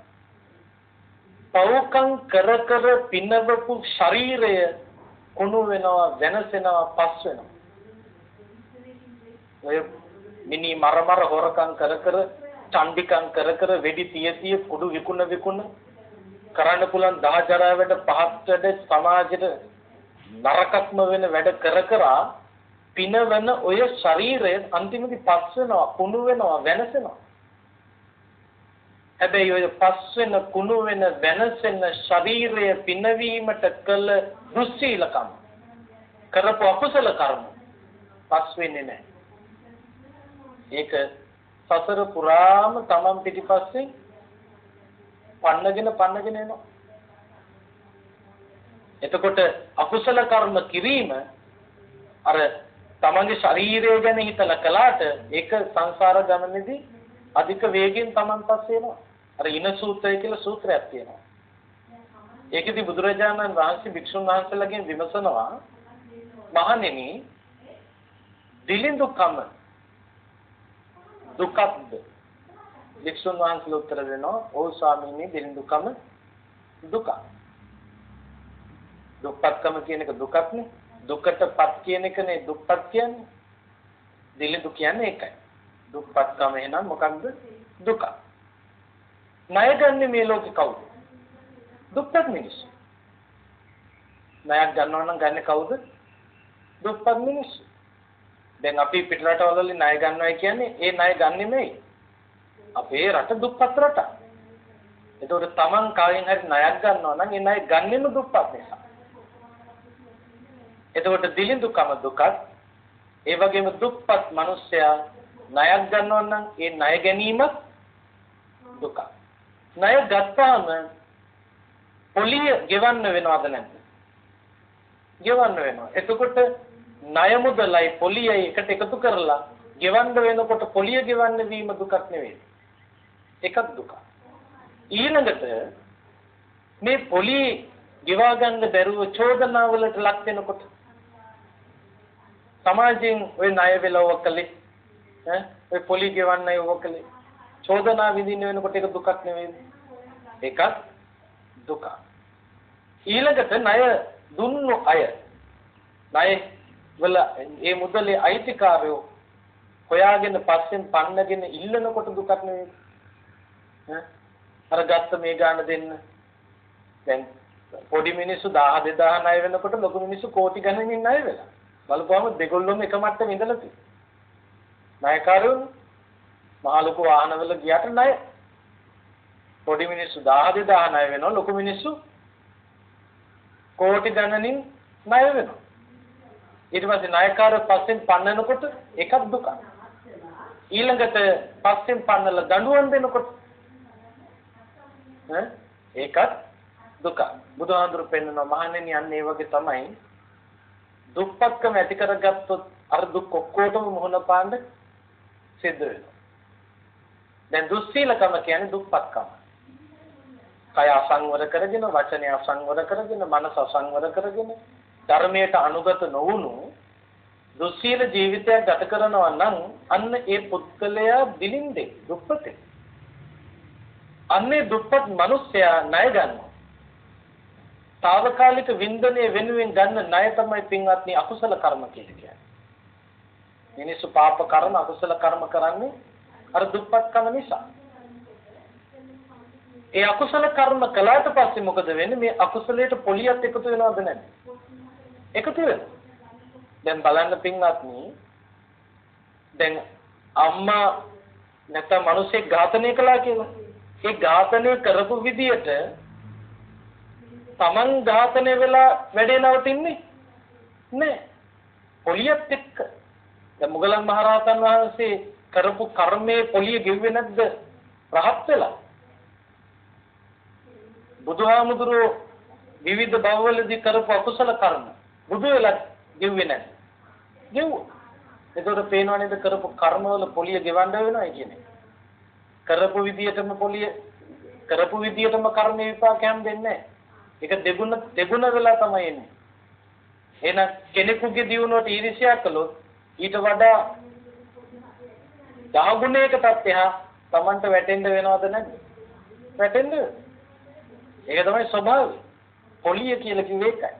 පව්කම් කර කර පිනවපු ශරීරය කුණු වෙනවා වෙනසෙනවා පස් වෙනවා. ඔය මිනි මර මර හොරකම් කර කර චණ්ඩිකම් කර කර වෙඩි තිය තිය කුඩු විකුණ විකුණ කරන්න පුළුවන් දහජරාවට පහත් වැඩ සමාජෙට නරකත්ම වෙන වැඩ කර කරා පිනවන ඔය ශරීරය අන්තිමදී පස් වෙනවා කුණු වෙනවා වෙනසෙනවා හැබැයි ඔය පස් වෙන කුණු වෙන වෙනසෙන ශරීරය පිනවීමට කළ දුස්සීලකම් කරපු අකුසල කර්ම පස් වෙන්නේ නැහැ ඒක සසර පුරාම තමන් පිටිපස්සේ පන්නගෙන පන්නගෙන එනවා. එතකොට අකුසල කර්ම කිරීම අර තමන්ගේ ශරීරය ගැන හිතලා කළාට ඒක සංසාර ගමනේදී අධික වේගෙන් තමන් පස්සේ එනවා. අර ඉන සූත්‍රය කියලා සූත්‍රයක් තියෙනවා. ඒකෙදි බුදුරජාණන් වහන්සේ භික්ෂුන් වහන්සේලාගෙන් විමසනවා මහණෙනි දිලිඳුකම දුකක්ද? වික්ෂුන් වහන්සේලා උත්තර දෙනවා "ඔව් ස්වාමීනි දිලිඳුකම දුක." දුක්පත්කම කියන එක දුකක්නේ. දුකටපත් කියන එකනේ දුක්පත් කියන්නේ. දිලිඳු කියන්නේ ඒකයි. දුක්පත්කම එහෙනම් මොකක්ද? දුක. ණය ගන්න මේ ලෝකේ කවුද? දුක්පත් මිනිස්සු. ණයක් ගන්නවා නම් ගන්නේ කවුද? දුක්පත් මිනිස්සු. දැන් අපි පිට රටවල වලින් ණය ගන්නවා කියන්නේ ඒ ණය ගන්නෙ නෙමෙයි. අපේ රට දුප්පත් රට. ඒතකොට Taman කායෙන් හරි ණයක් ගන්නවා නම් ඒ ණය ගන්නෙම දුප්පත් නිසා. එතකොට දිලිඳුකම දුකක්. ඒ වගේම දුප්පත් මිනිස්සයා ණයක් ගන්නවා නම් ඒ ණය ගැනීමත් දුකක්. ණය ගත්තාම පොලිය ගෙවන්න වෙනවද නැද්ද? ගෙවන්න වෙනවා. එතකොට ණය මුදලයි පොලියයි එකට එකතු කරලා ගෙවන්න වෙනකොට පොලිය ගෙවන්න වීම දුකක් නෙවෙයි. එකක් දුක. ඊළඟට මේ පොලිය ගෙවා ගන්න බැරුව චෝදනාවලට ලක් වෙනකොට සමාජයෙන් ওই ණය වෙලව කලේ ඈ ඔය පොලිය ගෙවන්නයි ඕක කලේ චෝදනා විඳින්න වෙනකොට ඒක දුකක් නෙවෙයි. ඒකත් දුක. ඊළඟට ණය දුන්නු අය ණය වල ඒ මුදලේ අයිතිකාරයෝ හොයාගෙන පස්සෙන් පන්නගෙන ඉල්ලනකොට දුකක් නෙවෙයි. ඈ අර ගත්ත මේ ගාන දෙන්න. දැන් පොඩි මිනිස්සු 1000 2000 ණය වෙනකොට ලොකු මිනිස්සු කෝටි ගණනින් ණය වෙලා. බලපුවම දෙගොල්ලොම එක මට්ටමේ ඉඳලා තියෙනවා. ණයකාරයෝ මහ ලොකු වාහනවල ගියට ණය. පොඩි මිනිස්සු 1000 2000 ණය වෙනවා ලොකු මිනිස්සු කෝටි ගණනින් ණය වෙනවා. ඊට පස්සේ ණයකාරය පස්සෙන් පන්නනකොට එකක් දුක. ඊළඟට පස්සෙන් පන්නලා දඬුවම් දෙනකොට ඈ ඒකත් දුක. බුදුහාඳුරු පෙන්වන මහණෙනි අන්න ඒ වගේ තමයි දුක්පත්කම ඇති කරගත්තොත් අර දුක් ඔක්කොටම මුහුණ පාන්න සිද්ධ වෙනවා. දැන් දුස්සීලකම කියන්නේ දුක්පත්කම. කය අසංවර කරගෙන, වචනය අසංවර කරගෙන, මනස අසංවර කරගෙන ධර්මයට අනුගත නොවුණු දුස්සීල ජීවිතයක් ගත කරනවා නම් අන්න ඒ පුද්ගලයා දිලින්දේ දුප්පතේ. අන්නේ දුප්පත් මිනිසයා ණය ගන්නවා. తాවකාලික වින්දනය වෙනුවෙන් ගන්න ණය තමයි පින්වත්නි අකුසල කර්ම කියලා කියන්නේ. මිනිස්සු පාප කර්ම අකුසල කර්ම කරන්නේ අර දුප්පත්කම නිසා. ඒ අකුසල කර්ම කළාට පස්සේ මොකද වෙන්නේ? මේ අකුසලයට පොලියත් එකතු වෙනවද නැද්ද? එකතු වෙනවා. දැන් බලන්න පින්වත්නි දැන් අම්මා නැත්නම් මිනිස්සෙක් ඝාතනය කළා කියලා. ඒ ඝාතනය කරපු විදියට Taman ඝාතනය වෙලා වැඩේ නවතින්නේ නෑ. පොලියත් එක්ක දැන් මුගලන් මහරහතන් වහන්සේ කරපු කර්මයේ පොලිය ගෙව්වේ නැද්ද? රහත් වෙලා. බුදුහාමුදුරුවෝ විවිධ භවවලදී කරපු අකුසල කර්ම බුදු වෙලා ගෙව්වේ නැහැ. ගෙව්වා. එතකොට පේනව නේද කරපු කර්මවල පොලිය ගෙවන්න වෙනවා කියන්නේ. කරපු විදියටම පොලිය කරපු විදියටම කර්ම විපාකයන් දෙන්නේ නැහැ. ඒක දෙගුණ දෙගුණ වෙලා තමයි එන්නේ. එහෙනම් කෙනෙකුගේ දියුණුවට ඊර්ෂ්‍යා කළොත් ඊට වඩා දහ ගුණයකටත් එහා Tamanට වැටෙන්න වෙනවද නැද්ද? වැටෙන්න. ඒක තමයි ස්වභාවය. පොලිය කියලා කිව්වේ ඒකයි.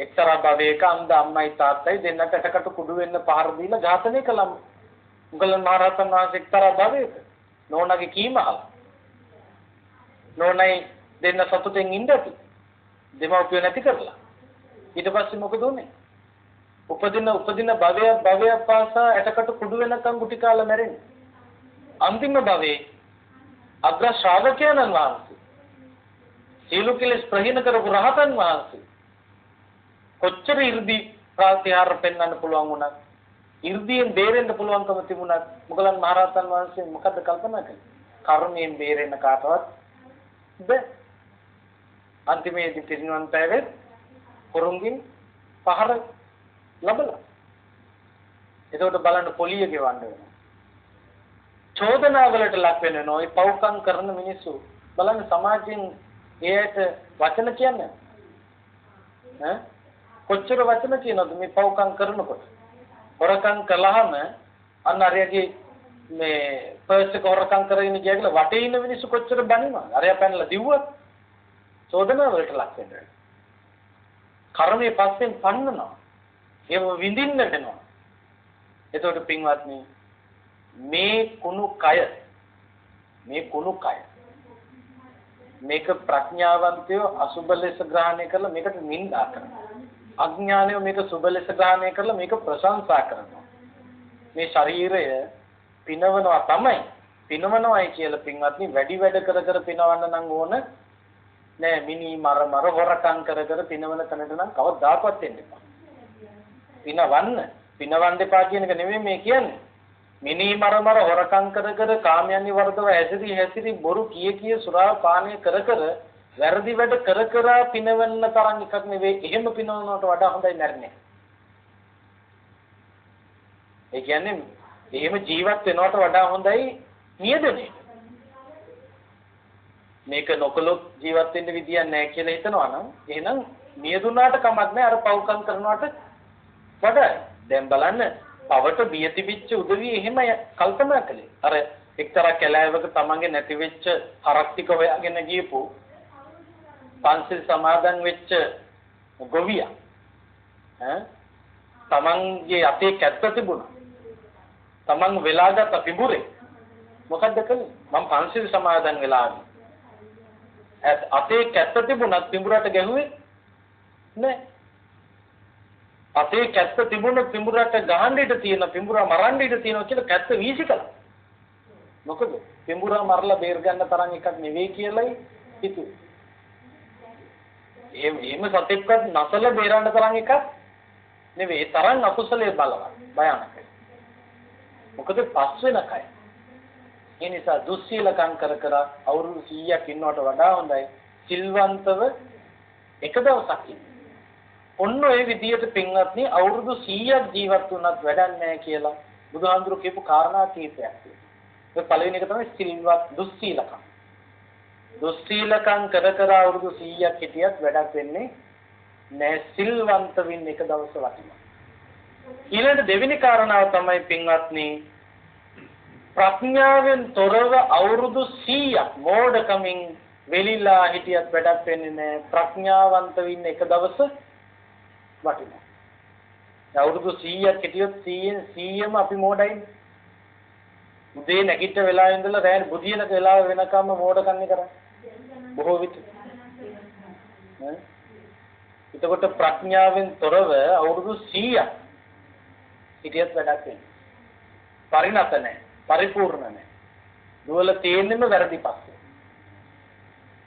එක්තරා භවයක අන්ධ අම්මයි තාත්තයි දෙන්නට එකට කුඩු වෙන්න පහර දීලා ඝාතනය කළා. මුගලන් මහරහතන් වහන්සේ එක්තරා භවයක නෝනාගේ කීම අහලා. නෝනයි දෙන්න සතුටෙන් ඉන්න ඇති. දෙමව්පියෝ නැති කරලා. ඊට පස්සේ මොකද උනේ? උපදින උපදින භවය භවය පාසා ඇටකට කුඩු වෙනකම් ගුටි කාලා මැරෙන්නේ. අන්තිම භවයේ අග්‍ර ශ්‍රාවකයන්න් වහන්සේ සියලු කෙලෙස් ප්‍රහීන කරපු රහතන් වහන්සේ කොච්චර 이르දි ප්‍රාතිහාර පෙන්වන්න පුළුවන් වුණත් 이르දියෙන් බේරෙන්න පුළුවන්කම තිබුණත් මොගලන් මහරහතන් වහන්සේ මොකද්ද කල්පනා කළේ? කර්මයෙන් බේරෙන්න කාටවත් බැ. අන්තිමේදී පිරිනිවන් පෑවෙත් කොරුන්ගින් පහර ලැබලා. එතකොට බලන්න පොලිය ගෙවන්න වෙනවා. චෝදනාවලට ලක් වෙනවා. ඒ පව්කම් කරන මිනිස්සු බලන්න සමාජයෙන් එයට වචන කියන්නේ? ඈ? කොච්චර වචන කියනවද මේ පව්කම් කරනකොට? හොරකම් කළාම අන්න අරයගේ මේ පර්ස් එක හොරකම් කරගෙන ගියා වටේ ඉන්න මිනිස්සු කොච්චර බනිනවද අරයා පැනලා දිව්වත් චෝදනාවලට ලක් වෙනවා කර්මයේ පස්සෙන් පන්නනවා. ඒව විඳින්න වෙනවා එතකොට පින්වත්නි මේ කුණු කය මේ කුණු කය මේක ප්‍රඥාවන්තයෝ අසුබ ලෙස ග්‍රහණය කරලා මේකට නිඳා කරනවා. අඥානයෝ මේක සුබ ලෙස ග්‍රහණය කරලා මේක ප්‍රශංසා කරනවා. මේ ශරීරය පිනවනවා තමයි. පිනවනවායි කියලා පින්වත්නි වැඩි වැඩ කර කර පිනවන්න නම් ඕන නෑ. මිනි මර මර හොරකම් කර කර පිනවන තැනට නම් කවදාකවත් එන්න එපා. පිනවන්න පිනවන්න එපා කියන එක නෙමෙයි මේ කියන්නේ. මිනී මර මර හොරකම් කර කර කාමයන්හි වර්ධව ඇසිරි ඇසිරි බොරු කිය කිය සුරා පානය කර කර වැරදි වැඩ කර කර පිනවන්න තරම් එකක් නෙවෙයි එහෙම පිනවනවට වඩා හොඳයි මැරෙන්නේ. ඒ කියන්නේ එහෙම ජීවත් වෙනවට වඩා හොඳයි නියදනේ. මේක නොකලොත් ජීවත් වෙන්න විදියක් නැහැ කියලා හිතනවා නම් එහෙනම් නියදුනාට කමක් නැහැ අර පව්කම් කරනවට වඩා. දැන් බලන්න පවට බිය තිබිච්ච උදවිය එහෙම කල්පනා කළේ. අර එක්තරා කැලෑවක තමන්ගේ නැති වෙච්ච හරක් ටික හොයාගෙන ගියපු පන්සිල් සමාදන් වෙච්ච ගොවියා ඈ තමන්ගේ අතේ කැත්ත තිබුණා. තමන් වෙලාගත් පිඹුරේ මොකද්ද කළේ? මම පන්සිල් සමාදන් වෙලා අතේ කැත්ත තිබුණත් පිඹුරට ගැහුවේ නැහැ. අපේ කැත්ත තිබුණ පිඹුරට ගහන්න ඉඩ තියෙන පිඹුරා මරන්න ඉඩ තියෙනවා කියලා කැත්ත වීසිකලා. මොකද පිඹුරා මරලා බේර ගන්න තරම් එකක් නෙවෙයි කියලායි හිතුවේ. එහෙම එහෙම සතෙක්වත් නැසල බේරන්න තරම් එකක් නෙවෙයි. තරම් අකුසලයේ බලවත් භයානකයි. මොකද පස් වෙන කය. ඒ නිසා දුස්සීලකම් කර කර අවුරුදු 100ක් ඉන්නවට වඩා හොඳයි සිල්වන්තව එක දවසක් ඉන්න. ඔන්න ඔය විදියට පින්වත්නි අවුරුදු 100ක් ජීවත් වුණත් වැඩක් නැහැ කියලා බුදුහාඳුරු කියපු කාරණා කීපයක් තියෙනවා. ඒ පළවෙනි එක තමයි සිල්වත් දුස්සීලකම්. දුස්සීලකම් කර කර අවුරුදු 100ක් හිටියත් වැඩක් වෙන්නේ නැහැ සිල්වන්ත වෙන්න එක දවස වටිනවා. ඊළඟ දෙවෙනි කාරණාව තමයි පින්වත්නි ප්‍රඥාවෙන් තොරව අවුරුදු 100ක් මෝඩකමින් වෙලිලා හිටියත් වැඩක් වෙන්නේ නැහැ ප්‍රඥාවන්ත වෙන්න එක දවස වටිනවා. අවුරුදු 100ක් හිටියොත් 100න් 100ම අපි මෝඩයිනේ. උදේ නැගිට වෙලාවෙ ඉඳලා රෑ බුදියනක වෙලාව වෙනකම්ම මෝඩකන්නේ කරන්නේ. බොහෝ විට. නේ? එතකොට ප්‍රඥාවෙන් තොරව අවුරුදු 100ක් හිටියත් වැඩක් වෙන්නේ. පරිණත නැහැ, පරිපූර්ණ නැහැ. දුවල තියෙන්නෙම වැරදි පස්සේ.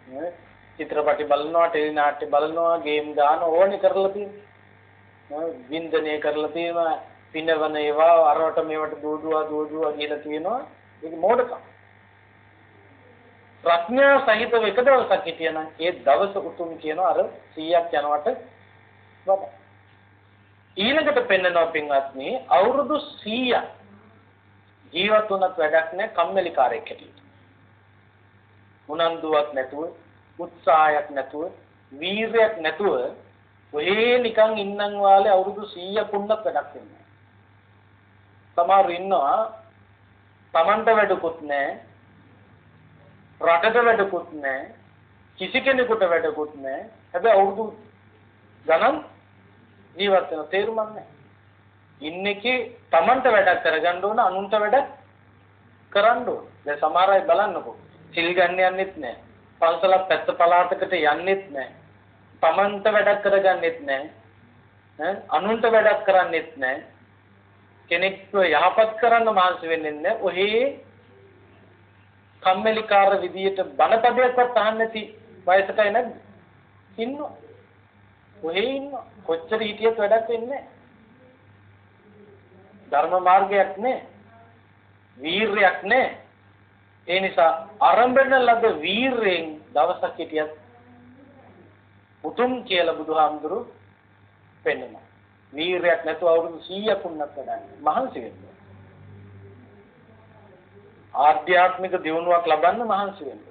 නේ? චිත්‍රපටි බලනවා, ටෙලි නාට්‍ය බලනවා, ගේම් ගන්න ඕනේ කරලා තියෙනවා. වින්දනය කරලා තියෙනවා පිනවන ඒවා අරවට මේවට දුවදුවා දුවදුවා කියලා තියෙනවා. ඒක මෝඩකම්. ප්‍රඥා සහිතව එක දවසක් හිටියනම් ඒ දවස උතුම් කියනවා අර 100ක් යනවට වඩා. ඊළඟට පෙන්වනවා පින්වත්නි අවුරුදු 100ක් ජීවත් වුණත් වැඩක් නැහැ කම්මැලි කාර්යයක් හැටියට. උනන්දුවක් නැතුව, උත්සාහයක් නැතුව, වීරයක් නැතුව ඔහේ නිකන් ඉන්නම් වාලේ අවුරුදු 100ක් වුණත් වැඩක් වෙන්නේ සමහර ඉන්නවා Tamanට වැඩකුත් නැහැ රටට වැඩකුත් නැහැ කිසි කෙනෙකුට වැඩකුත් නැහැ. හැබැයි අවුරුදු ගණන් ජීවත් වෙන තේරුමක් නැහැ. ඉන්නකේ Tamanට වැඩක් කරගන්න ඕන අනුන්ට වැඩක් කරන්න ඕන. දැන් සමහර අය බලන්නකෝ සිල් ගන්න යන්නෙත් නැහැ. පන්සලක් පැත්ත පළාතකට යන්නෙත් නැහැ. තමන්ට වැඩක් කරගන්නෙත් නැහැ අනුන්ට වැඩක් කරන්නෙත් නැහැ කෙනෙක්ව යහපත් කරන්න මහන්සි වෙන්නේ නැහැ ඔහේ කම්මැලිකාර විදියට බණපදයක්වත් අහන්නේ නැති වයසකයි නැද්ද ඉන්නවා. ඔහේ ඉන්නවා. කොච්චර හිටියත් වැඩක් වෙන්නේ ධර්ම මාර්ගයක් නැහැ වීරයක් නැහැ ඒ නිසා ආරම්භන ලද වීරයෙන් දවසක් හිටියත් උතුම් කියලා බුදුහාමුදුරු පෙන්වනවා. වීරයක් නැතුව අවුරුදු 100ක් උන්නත් වැඩන්නේ. මහන්සි වෙන්න. ආධ්‍යාත්මික දියුණුවක් ලබන්න මහන්සි වෙන්න.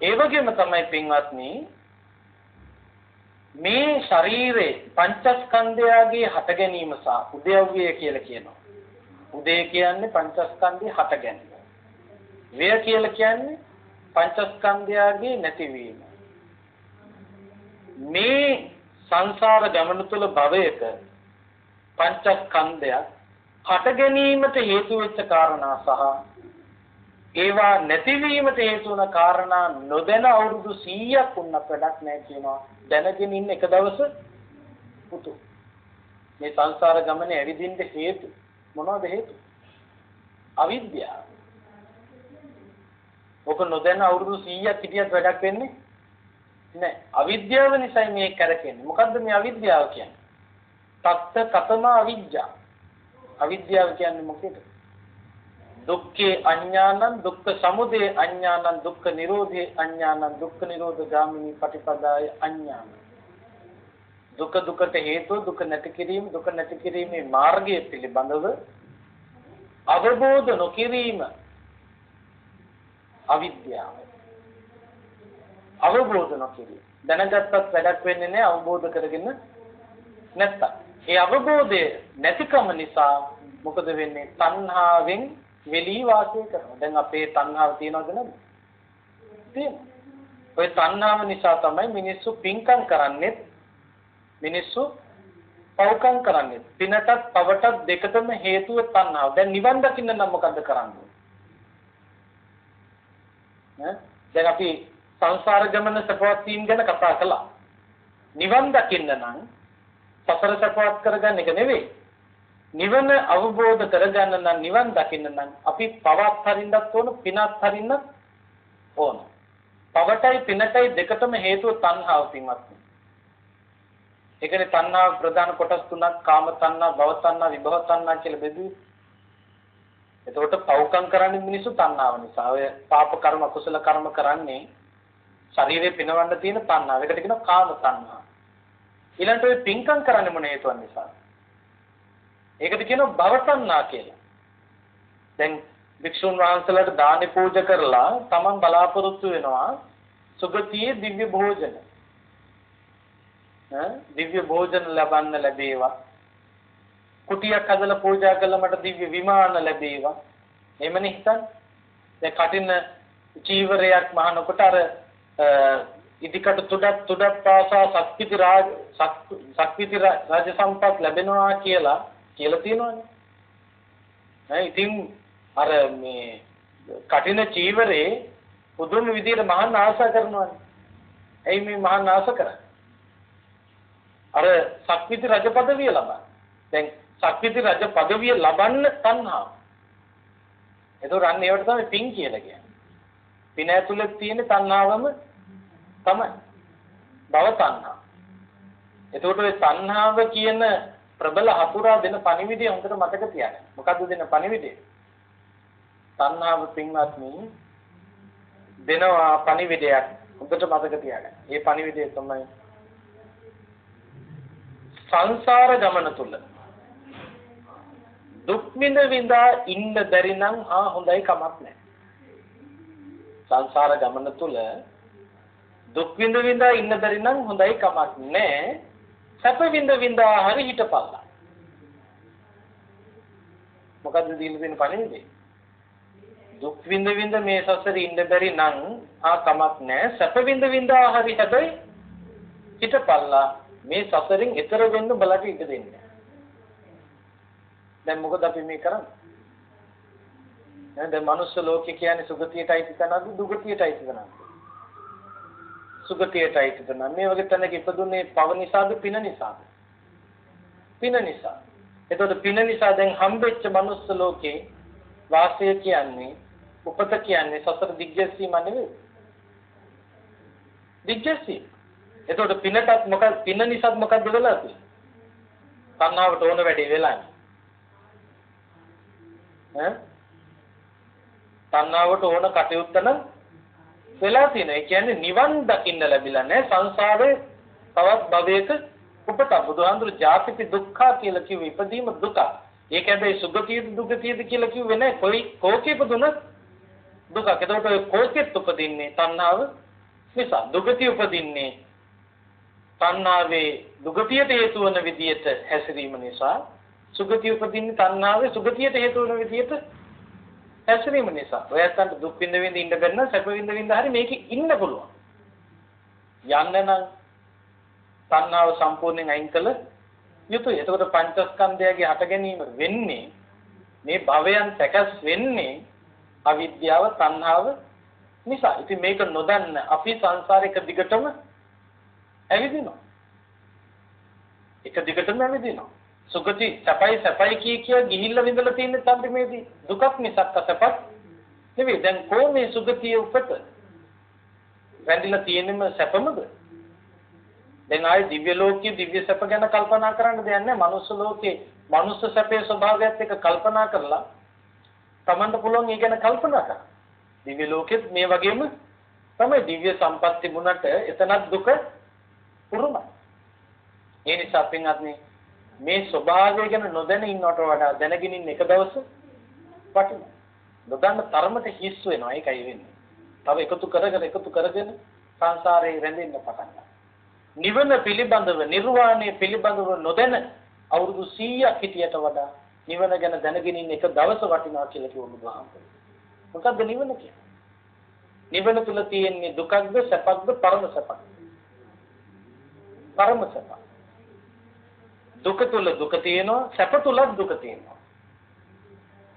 ඒ වගේම තමයි පින්වත්නි මේ ශරීරේ පංචස්කන්ධයගේ හට ගැනීම සහ උදයව්‍ය කියලා කියනවා. උදේ කියන්නේ පංචස්කන්ධය හට ගැනීම. ව්‍ය කියලා කියන්නේ පංචස්කන්ධයගේ නැතිවීම. මේ සංසාර ගමන තුළ භවයක පංචස්කන්ධයක් හට ගැනීමට හේතු වෙච්ච කාරණා සහ ඒවා නැතිවීමට හේතු වන කාරණා නොදැන අවුරුදු 100ක් වුණත් වැඩක් නැහැ කියනවා. දැනගෙන ඉන්න එක දවස පුතු. මේ සංසාර ගමනේ ඇවිදින්න හේතු මොනවද හේතු? අවිද්‍යාව. ඔක නොදැන අවුරුදු 100ක් හිටියත් වැඩක් වෙන්නේ නෑ. අවිද්‍යාව නිසා මේ කරකෙන්නේ. මොකද්ද මේ අවිද්‍යාව කියන්නේ? තත්ත කතම අවිජ්ජා. අවිද්‍යාව කියන්නේ මොකේද? දුක්ඛේ අඥානං දුක්ඛ සමුදය අඥානං දුක්ඛ නිරෝධේ අඥානං දුක්ඛ නිරෝධ ගාමිනී පටිපදාය අඥානං. දුක දුකට හේතුව දුක නැති කිරීම දුක නැති කිරීමේ මාර්ගය පිළිබඳව අවබෝධ නොකිරීම අවිද්‍යාව අවබෝධ නොකිරීම. දැනගත්තත් වැඩක් වෙන්නේ නැහැ අවබෝධ කරගෙන නැත්තම්. ඒ අවබෝධය නැතිකම නිසා මොකද වෙන්නේ? තණ්හාවෙන් වෙලී වාසය කරනවා. දැන් අපේ තණ්හාව තියනවද නැද්ද? තියෙනවා. ඔය තණ්හාව නිසා තමයි මිනිස්සු පින්කම් කරන්නේ. මිනිස්සු පව්කම් කරන්නේ. පිනටත් පවටත් දෙකටම හේතුව තණ්හාව. දැන් නිවන් දකින්න නම් මොකද්ද කරන්නේ? ඈ දැන් අපි සංසාර ගමන සපවත් වීම ගැන කතා කළා. නිවන් දකින්න නම් සතර සපවත් කරගන්න එක නෙවෙයි. නිවන අවබෝධ කරගන්න නම් නිවන් දකින්න නම් අපි පවත් හරින්නත් ඕන පිනත් හරින්නත් ඕන. පවටයි පිනටයි දෙකටම හේතුව තණ්හාව පින්වත්නි. ඒකනේ තණ්හාව ප්‍රධාන කොටස් තුනක් කාම තණ්හා, භව තණ්හා, විභව තණ්හා කියලා බෙදුවේ. එතකොට පව්කම් කරන්නේ මිනිස්සු තණ්හාව නිසා. ඔය පාප කර්ම, කුසල කර්ම කරන්නේ ශරීරේ පිනවන්න තියෙන තණ්හාව. ඒකට කියනවා කාම තණ්හා. ඊළඟට ඔය පින්කම් කරන්නේ මොන හේතුවක් නිසා? ඒකට කියනවා භව තණ්හා කියලා. දැන් වික්ෂුන් වහන්සේලාට දානි පූජා කරලා තමන් බලාපොරොත්තු වෙනවා සුගතියේ දිව්‍ය භෝජන. ඈ දිව්‍ය භෝජන ලබන්න ලැබේවා. කුටියක් හදලා පූජා කළා මට දිව්‍ය විමාන ලැබේවා. එහෙමනේ හිතන්නේ. දැන් කටින් චීවරයක් මහනකොට අර ඉදිකට තුඩක් තුඩක් පාසා සක්විති රාජ සක්විති රාජ සම්පත් ලැබෙනවා කියලා කියලා තියෙනවානේ. ඈ ඉතින් අර මේ කටින චීවරේ පුදුම විදියට මහාන ආශා කරනවානේ. ඇයි මේ මහාන ආශා කරන්නේ? අර සක්විති රජ පදවිය ලබන්න. දැන් සක්විති රජ පදවිය ලබන්න තණ්හාව. ඒතකොට අන්න ඒවට තමයි පින් කියලා කියන්නේ. පින ඇතුළේ තියෙන තණ්හාවම තමයි. භව තණ්හා. එතකොට ඔය තණ්හාව කියන ප්‍රබල හතුරා දෙන පණිවිඩය හොඳට මතක තියාගන්න. මොකද්ද දෙන පණිවිඩය? තණ්හාව පින්වත්නි දෙනවා පණිවිඩයක් හොඳට මතක තියාගන්න. ඒ පණිවිඩය තමයි සංසාර ගමන තුල දුක් විඳ විඳා ඉන්න බැරි නම් ආ හොඳයි කමක් නැහැ. සංසාර ගමන තුල දුක් විඳ විඳා ඉන්න බැරි නම් හොඳයි කමක් නැහැ. සැප විඳ විඳා හරි හිටපල්ලා. මොකද්ද දීලා තියෙන පණිවිඩය? දුක් විඳ විඳ මේ සසරේ ඉන්න බැරි නම් ආ කමක් නැහැ. සැප විඳ විඳා හරි හැබැයි හිටපල්ලා මේ සසරින් එතර වෙන්න බලට ඉඩ දෙන්න. දැන් මොකද අපි මේ කරන්නේ? දැන් මනුස්ස ලෝකේ කියන්නේ සුගතියටයි තිතනද දුගතියටයි තිතනද? සුගතියටයි තිතන. මේ වගේ තැනක ඉපදුනේ පව නිසාද පින නිසාද? පින නිසා. එතකොට පින නිසා දැන් හම්බෙච්ච මනුස්ස ලෝකේ වාසය කියන්නේ උපත කියන්නේ සසර දිග්ගැසීම නෙවෙයි. දිග්ගැසීම. එතකොට පිනටත් මොකද පින නිසාත් මොකක්ද වෙලා තියෙන්නේ? තණ්හාවට ඕන වැඩේ වෙලානේ. ඈ? තණ්හාවට ඕන කටයුත්ත නම් වෙලා තියෙනවා. ඒ කියන්නේ නිවන් දකින්න ලැබිලා නැහැ සංසාරේ තවත් භවයක උපත බුදුහාඳුරු ජාතිපි දුක්ඛ කියලා කිව්ව ඉපදීම දුක. ඒක හැබැයි සුගතියද දුගතියද කියලා කිව්වේ නැහැ. කොයි කෝකේ ඉපදුනත් දුක. ඒකට කෝකෙත් උපදින්නේ තණ්හාව නිසා. දුගතිය උපදින්නේ තණ්හාවේ දුගතියට හේතු වන විදියට හැසිරීම නිසා. සුගතිය උපදින්නේ තණ්හාවේ සුගතියට හේතු වන විදියට හැසිරීම නිසා. ඔයයන්ට දුක් විඳ විඳ ඉන්න බැන්න සැප විඳ විඳ හරි මේකේ ඉන්න පුළුවන්. යන්න නම් තණ්හාව සම්පූර්ණයෙන් අයින් කළ යුතුයි. එතකොට පංචස්කන්ධයගේ හට ගැනීම වෙන්නේ මේ භවයන් සැකස් වෙන්නේ අවිද්‍යාව තණ්හාව නිසා. ඉතින් මේක නොදන්න අපි සංසාරේක දිගටම ඇවිදිනවා. එක දිගටම ඇවිදිනවා. සුගති සැපයි සැපයි කිය කිය ගිහිල්ලා විඳලා තියෙන තන්දිමේදී දුකක් මිසක් සැපක් නෙවෙයි. දැන් කොහොමද සුගතිය උපත? වැඳිලා තියෙනම සැපමද? දැන් ආයේ දිව්‍ය ලෝකයේ දිව්‍ය සැප ගැන කල්පනා කරන්න දෙයක් නැහැ. මනුස්ස ලෝකේ මනුස්ස සැපේ ස්වභාවයත් එක්ක කල්පනා කරලා Tamanට පුළුවන් ඒ ගැන කල්පනා කරන්න. දිව්‍ය ලෝකෙත් මේ වගේම තමයි දිව්‍ය සම්පත් තිබුණට එතනත් දුක පුරුමයි. ඒ නිසා පින්වත්නි මේ ස්වභාවය ගැන නොදැන ඉන්නවට වඩා දැනගෙන ඉන්න එක දවස වටිනවා. නොදන්න තරමට හිස් වෙනවා ඒකයි වෙන්නේ. තව එකතු කර කර එකතු කරගෙන සංසාරේ රැඳෙන්න පටන් ගන්නවා. නිවන පිළිබඳව නිර්වාණය පිළිබඳව නොදැන අවුරුදු 100ක් හිටියට වඩා නිවන ගැන දැනගෙන ඉන්න එක දවස වටිනවා කියලා කිව්ව බුදුහාමුදුරුවෝ. මොකද්ද නිවන කියන්නේ? නිවන තුල තියෙන්නේ දුකක්ද සැපක්ද පරම සැපක්ද? පරම සැප. දුක තුල දුක තියෙනවා සැප තුලත් දුක තියෙනවා.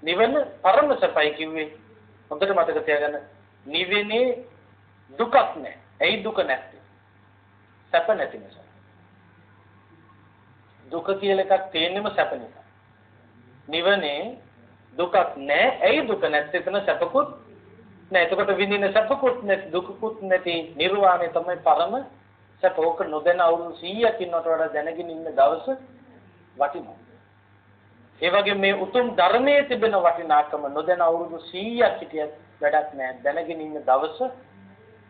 නිවන පරම සැපයි කිව්වේ හොඳට මතක තියාගන්න. නිවෙන්නේ දුකක් නැහැ. ඇයි දුක නැත්තේ? සැප නැති නිසා. දුක කියලා එකක් තියෙන්නෙම සැප නිසා. නිවනේ දුකක් නැහැ. ඇයි දුක නැත්තේ? එතන සැපකුත් නැහැ. එතකොට විඳින සැපකුත් නැති දුකකුත් නැති නිර්වාණය තමයි පරම සැප. ඕක නොදැන අවුරුදු 100ක් ඉන්නවට වඩා දැනගෙන ඉන්න දවස වටිනවා. ඒ වගේ මේ උතුම් ධර්මයේ තිබෙන වටිනාකම නොදැන අවුරුදු 100ක් හිටියත් වැඩක් නැහැ. දැනගෙන ඉන්න දවස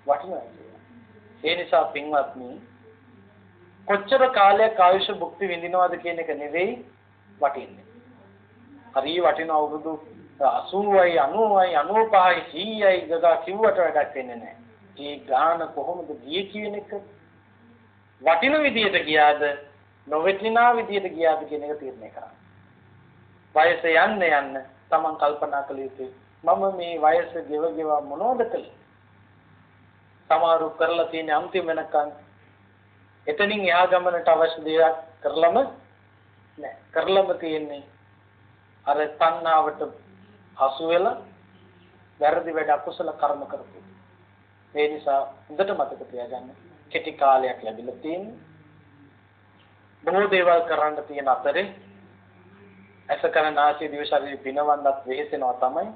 වටිනවා ඒ නිසා පින්වත්නි කොච්චර කාලයක් ආයුෂ භුක්ති විඳිනවද කියන එක නෙවෙයි වටින්නේ. හරි වටින අවුරුදු 80යි 90යි 95යි 100යි ගගා කිව්වට වැඩක් වෙන්නේ නැහැ. ඒ ගාන කොහොමද ගියේ කියන එක වටින විදියට ගියාද නොවැටිනා විදියට ගියාද කියන එක තීරණය කරන්න. වයස යන්න යන්න Taman කල්පනා කළ යුතුයි. මම මේ වයස ගෙව ගෙව මොනවද කළේ? සමහරු කරලා තියෙන අන්තිම වෙනකන් එතනින් එහා ගමනට අවශ්‍ය දේවල් කරලම නෑ. කරලම තියෙන්නේ අර තණ්හාවට හසු වෙලා වැරදි වැඩ අකුසල කර්ම කරපු. ඒ නිසා හොඳට මතක තියාගන්න. කෙටි කාලයක් ලැබිලා තියෙන්නේ. බොහෝ දේවල් කරන්න තියෙන අතරේ ඇස කන නාසය දිව ශරීරය පිනවන්නත් වෙහෙසෙනවා තමයි.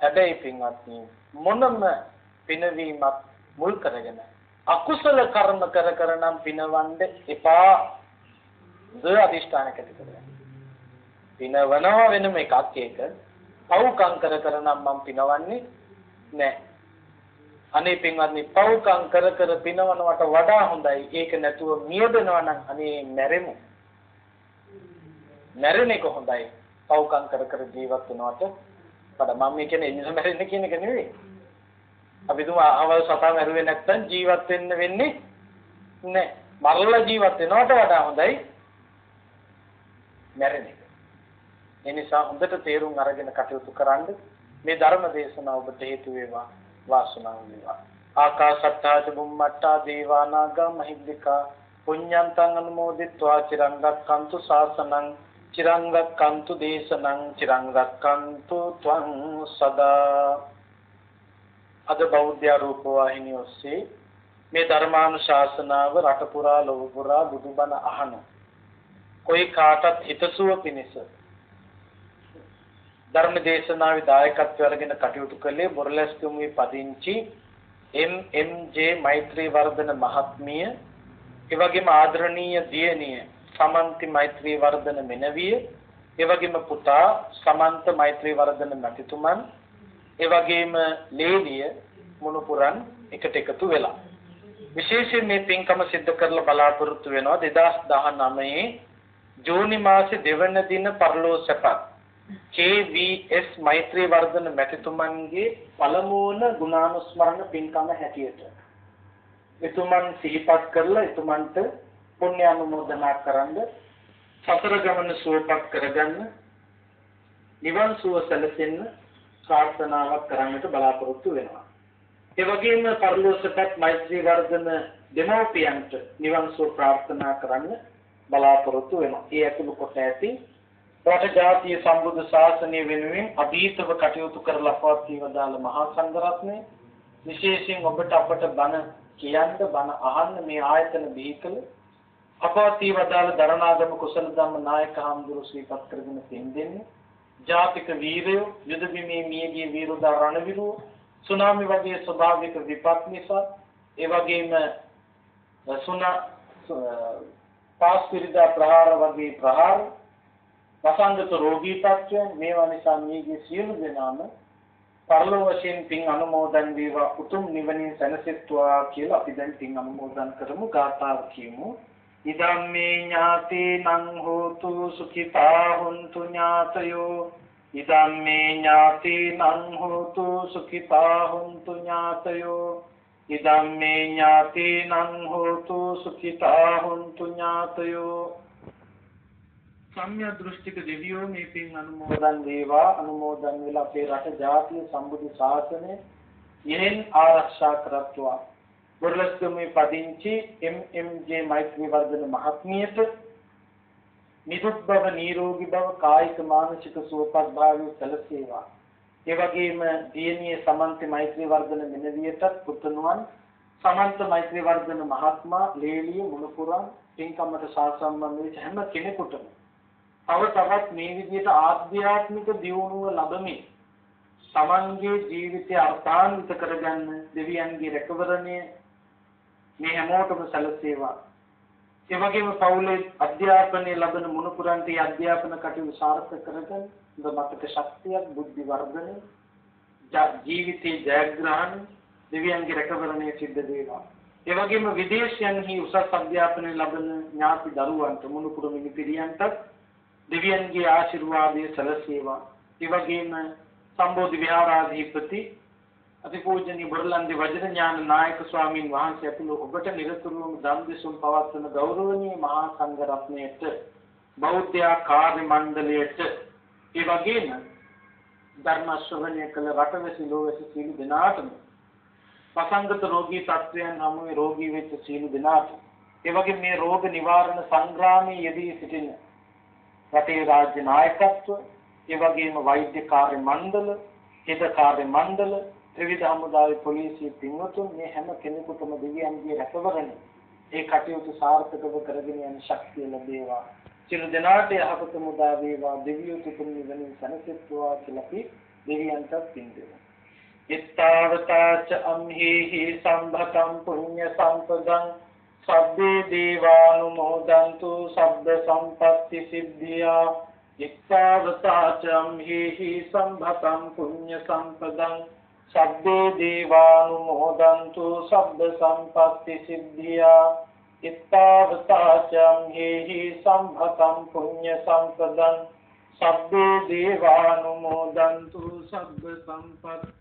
හැබැයි පින්වත්නි මොනම පිනවීමක් මුල් කරගෙන අකුසල කර්ම කර කර නම් පිනවන්න එපා. ද අදිෂ්ඨාන කැටි කරගන්න. පිනවනවා වෙනම එකක් ඒක. පව්කම් කර කර නම් මම පිනවන්නේ නැහැ. අනේ පින්වත්නි පව්කම් කර කර පිනවනවට වඩා හොඳයි. ඒක නැතුව මියදෙනවා නම් අනේ මැරෙමු. මැරෙන එක හොඳයි. පව්කම් කර කර ජීවත් වෙනවට වඩා මම මේ කියන්නේ ඉන්න මැරෙන්න කියන එක නෙවෙයි. අපි තුම අවල් සතා මැරුවේ නැත්නම් ජීවත් වෙන්න වෙන්නේ නැහැ. මරලා ජීවත් වෙනවට වඩා හොඳයි මැරෙන එක. ඒ නිසා හොඳට තේරුම් අරගෙන කටයුතු කරන්න මේ ධර්ම දේශනාව ඔබට හේතු වේවා වාසනාව වේවා. ආකාශත්තාච බුම්මට්ටා දේවානාග මහිද්దికා පුඤ්ඤන්තං අනුමෝදිත්වා චිරං රක්ඛන්තු ශාසනං චිරං රක්ඛන්තු දේශනං චිරං රක්ඛන්තු ත්වං සදා අද බෞද්ධ රූප වාහිනිය ඔස්සේ මේ ධර්මානුශාසනාව රට පුරා ලොව පුරා බුදුබණ අහන කොයි කාටත් හිතසුව පිණිස ධර්ම දේශනාවේ දායකත්වය අරගෙන කටයුතු කළේ බොරලැස්කමුවේ පදිංචි එම්.එම්.ජේ මෛත්‍රී වර්ධන මහත්මිය. ඒ වගේම ආදරණීය දියණිය සමන්ති මෛත්‍රී වර්ධන මෙනවිය. ඒ වගේම පුතා සමන්ත මෛත්‍රී වර්ධන මැතිතුමන්. ඒ වගේම ලේලිය මුණුපුරන් එකට එකතු වෙලා. විශේෂයෙන් මේ පින්කම සිද්ධ කරලා බලාපොරොත්තු වෙනවා 2019 ජූනි මාසේ දෙවන දින පරලෝසපත් KVS මෛත්‍රී වර්ධන මැතිතුමන්ගේ පළමුවන ගුණානුස්මරණ පින්කම හැටියට එතුමන් සිහිපත් කරලා එතුමන්ට පුණ්‍ය අනුමෝදනා කරන්න සතර ගමන සුවපත් කරගන්න නිවන් සුව සැලසෙන්න ප්‍රාර්ථනාවක් කරන්නට බලාපොරොත්තු වෙනවා ඒ වගේම පරලෝසපත් මෛත්‍රී වර්ධන දෙමෝපියන්ට නිවන් සුව ප්‍රාර්ථනා කරන්න බලාපොරොත්තු වෙනවා. ඒ ඇතුළු කොට ඇති රට ජාතිය සම්බුද්ධ ශාසනය වෙනුවෙන් අභීතව කටයුතු කරලා පවත්වී වදාළ මහා සංඝරත්නය විශේෂයෙන් ඔබට අපට බණ කියන්න බණ අහන්න මේ ආයතන බිහි කළ අපවත්වී වදාළ දරණාගම කුසල ධම්ම නායක හාමුදුරුවෝ ශ්‍රීපත් කරගෙන පින් දෙන්නේ ජාතික වීරයෝ යුද බිමේ මියගිය වීරදා රණවිරුවෝ සුනාමි වගේ ස්වභාවික විපත් නිසා ඒ වගේම සුනා පාස්පිරිදා ප්‍රහාර වගේ ප්‍රහාර වසංගත රෝගී තත්ත්වයන් මේවා නිසා මියගේ සියලු දෙනාම පරලෝ වශයෙන් පින් අනුමෝදන් වේවා. උතුම් නිවනින් සැනසෙත්වා කියලා අපි දැන් පින් අනුමෝදන් කරමු ගාථාව කියමු. ඉදම්මේ ඥාතේනං හෝතු සුඛිතා හුන්තු ඥාතයෝ. ඉදම්මේ ඥාතේනං හෝතු සුඛිතා හුන්තු ඥාතයෝ. ඉදම්මේ ඥාතේනං හෝතු සුඛිතා හුන්තු ඥාතයෝ. සම්‍යක් දෘෂ්ටික දෙවියෝ මේ පින් අනුමෝදන් වේවා. අනුමෝදන් වෙලා අපේ රට ජාතිය සම්බුදු ශාසනය යෙහෙන් ආරක්ෂා කරත්වා. බුර්ලස්කමේ පදිංචි එම්.එම්.ජේ මෛත්‍රී වර්ධන මහත්මියට නිරුත් බව නිරෝගී බව කායික මානසික සුවපත් භාවය සැලසේවා. ඒ වගේම දියණිය සමන්ත මෛත්‍රී වර්ධන මෙනවියටත් පුතුණුවන් සමන්ත මෛත්‍රී වර්ධන මහත්මයා ලේලිය මුණපුරන් පින්කමට සාසම්බන්ධ වෙච්ච හැම කෙනෙකුටම තව තවත් මේ විදිහට ආධ්‍යාත්මික දියුණුව ලැබෙමින් සමන්ගේ ජීවිතය අර්ථාන්විත කරගන්න දෙවියන්ගේ රැකවරණය මේ හැමෝටම සැලසේවා. ඒ වගේම පවුලේ අධ්‍යාපනය ලබන මුණුපුරන්ට අධ්‍යාපන කටයුතු සාර්ථක කරගන්න මතක ශක්තියක් බුද්ධි වර්ධනය ජීවිතේ ජයග්‍රහණ දෙවියන්ගේ රැකවරණය සිද්ධ වේවා. ඒ වගේම විදේශයන්හි උසස් අධ්‍යාපනය ලබන ඥාති දරුවන්ට මුණුපුර මිනිපිරියන්ටත් දෙවියන්ගේ ආශිර්වාදය සැලසේවා. ඒ වගේම සම්බෝධි විහාරාධිපති අතිපූජනීය බොරලන්දි වජිර ඥාන නායක ස්වාමින් වහන්සේ ඇතුළු ඔබට නිරතුරුවම ධම් දෙසුම් පවත්වන ගෞරවනීය මහා සංඝ රත්නයට බෞද්ධ කාර්ය මණ්ඩලයට ඒ වගේම ධර්ම ශ්‍රවණය කළ රටවැසි ලෝවැසි සීල දෙනාටම පසංගත රෝගී තත්ත්වයන් හමුවේ රෝගී වෙච්ච සීල දෙනාට ඒ වගේ මේ රෝග නිවාරණ සංග්‍රාමයේ යෙදී සිටින රටේ රාජ්‍ය නායකත්ව, ඒ වගේම වෛද්‍ය කාර්ය මණ්ඩල, හිත කාර්ය මණ්ඩල, ත්‍රිවිධ හමුදාවේ පොලිසිය පින්වතුන් මේ හැම කෙනෙකුටම දෙවියන්ගේ රැකවරණ ඒ කටයුතු සාර්ථකව කරගෙන යන ශක්තිය ලැබේවා. සියලු දෙනාට යහපත මුදා වේවා දෙවියෝ තුතුන් නිවනින් සැනසෙත්වා කියලා අපි දෙවියන්ට පින් දෙනවා. ittavataca amhihi sambhatam punya sampagam සබ්බේ දේවානුමෝදන්තු සබ්බ සම්පත්ති සිද්ධියා. ඉත්තාවතාචම් හේහි සම්භතං පුඤ්ඤ සම්පදං. සබ්බේ දේවානුමෝදන්තු සබ්බ සම්පත්ති සිද්ධියා. ඉත්තාවතාචම් හේහි සම්භතං පුඤ්ඤ සම්පදං. සබ්බේ දේවානුමෝදන්තු සබ්බ සම්පත්ති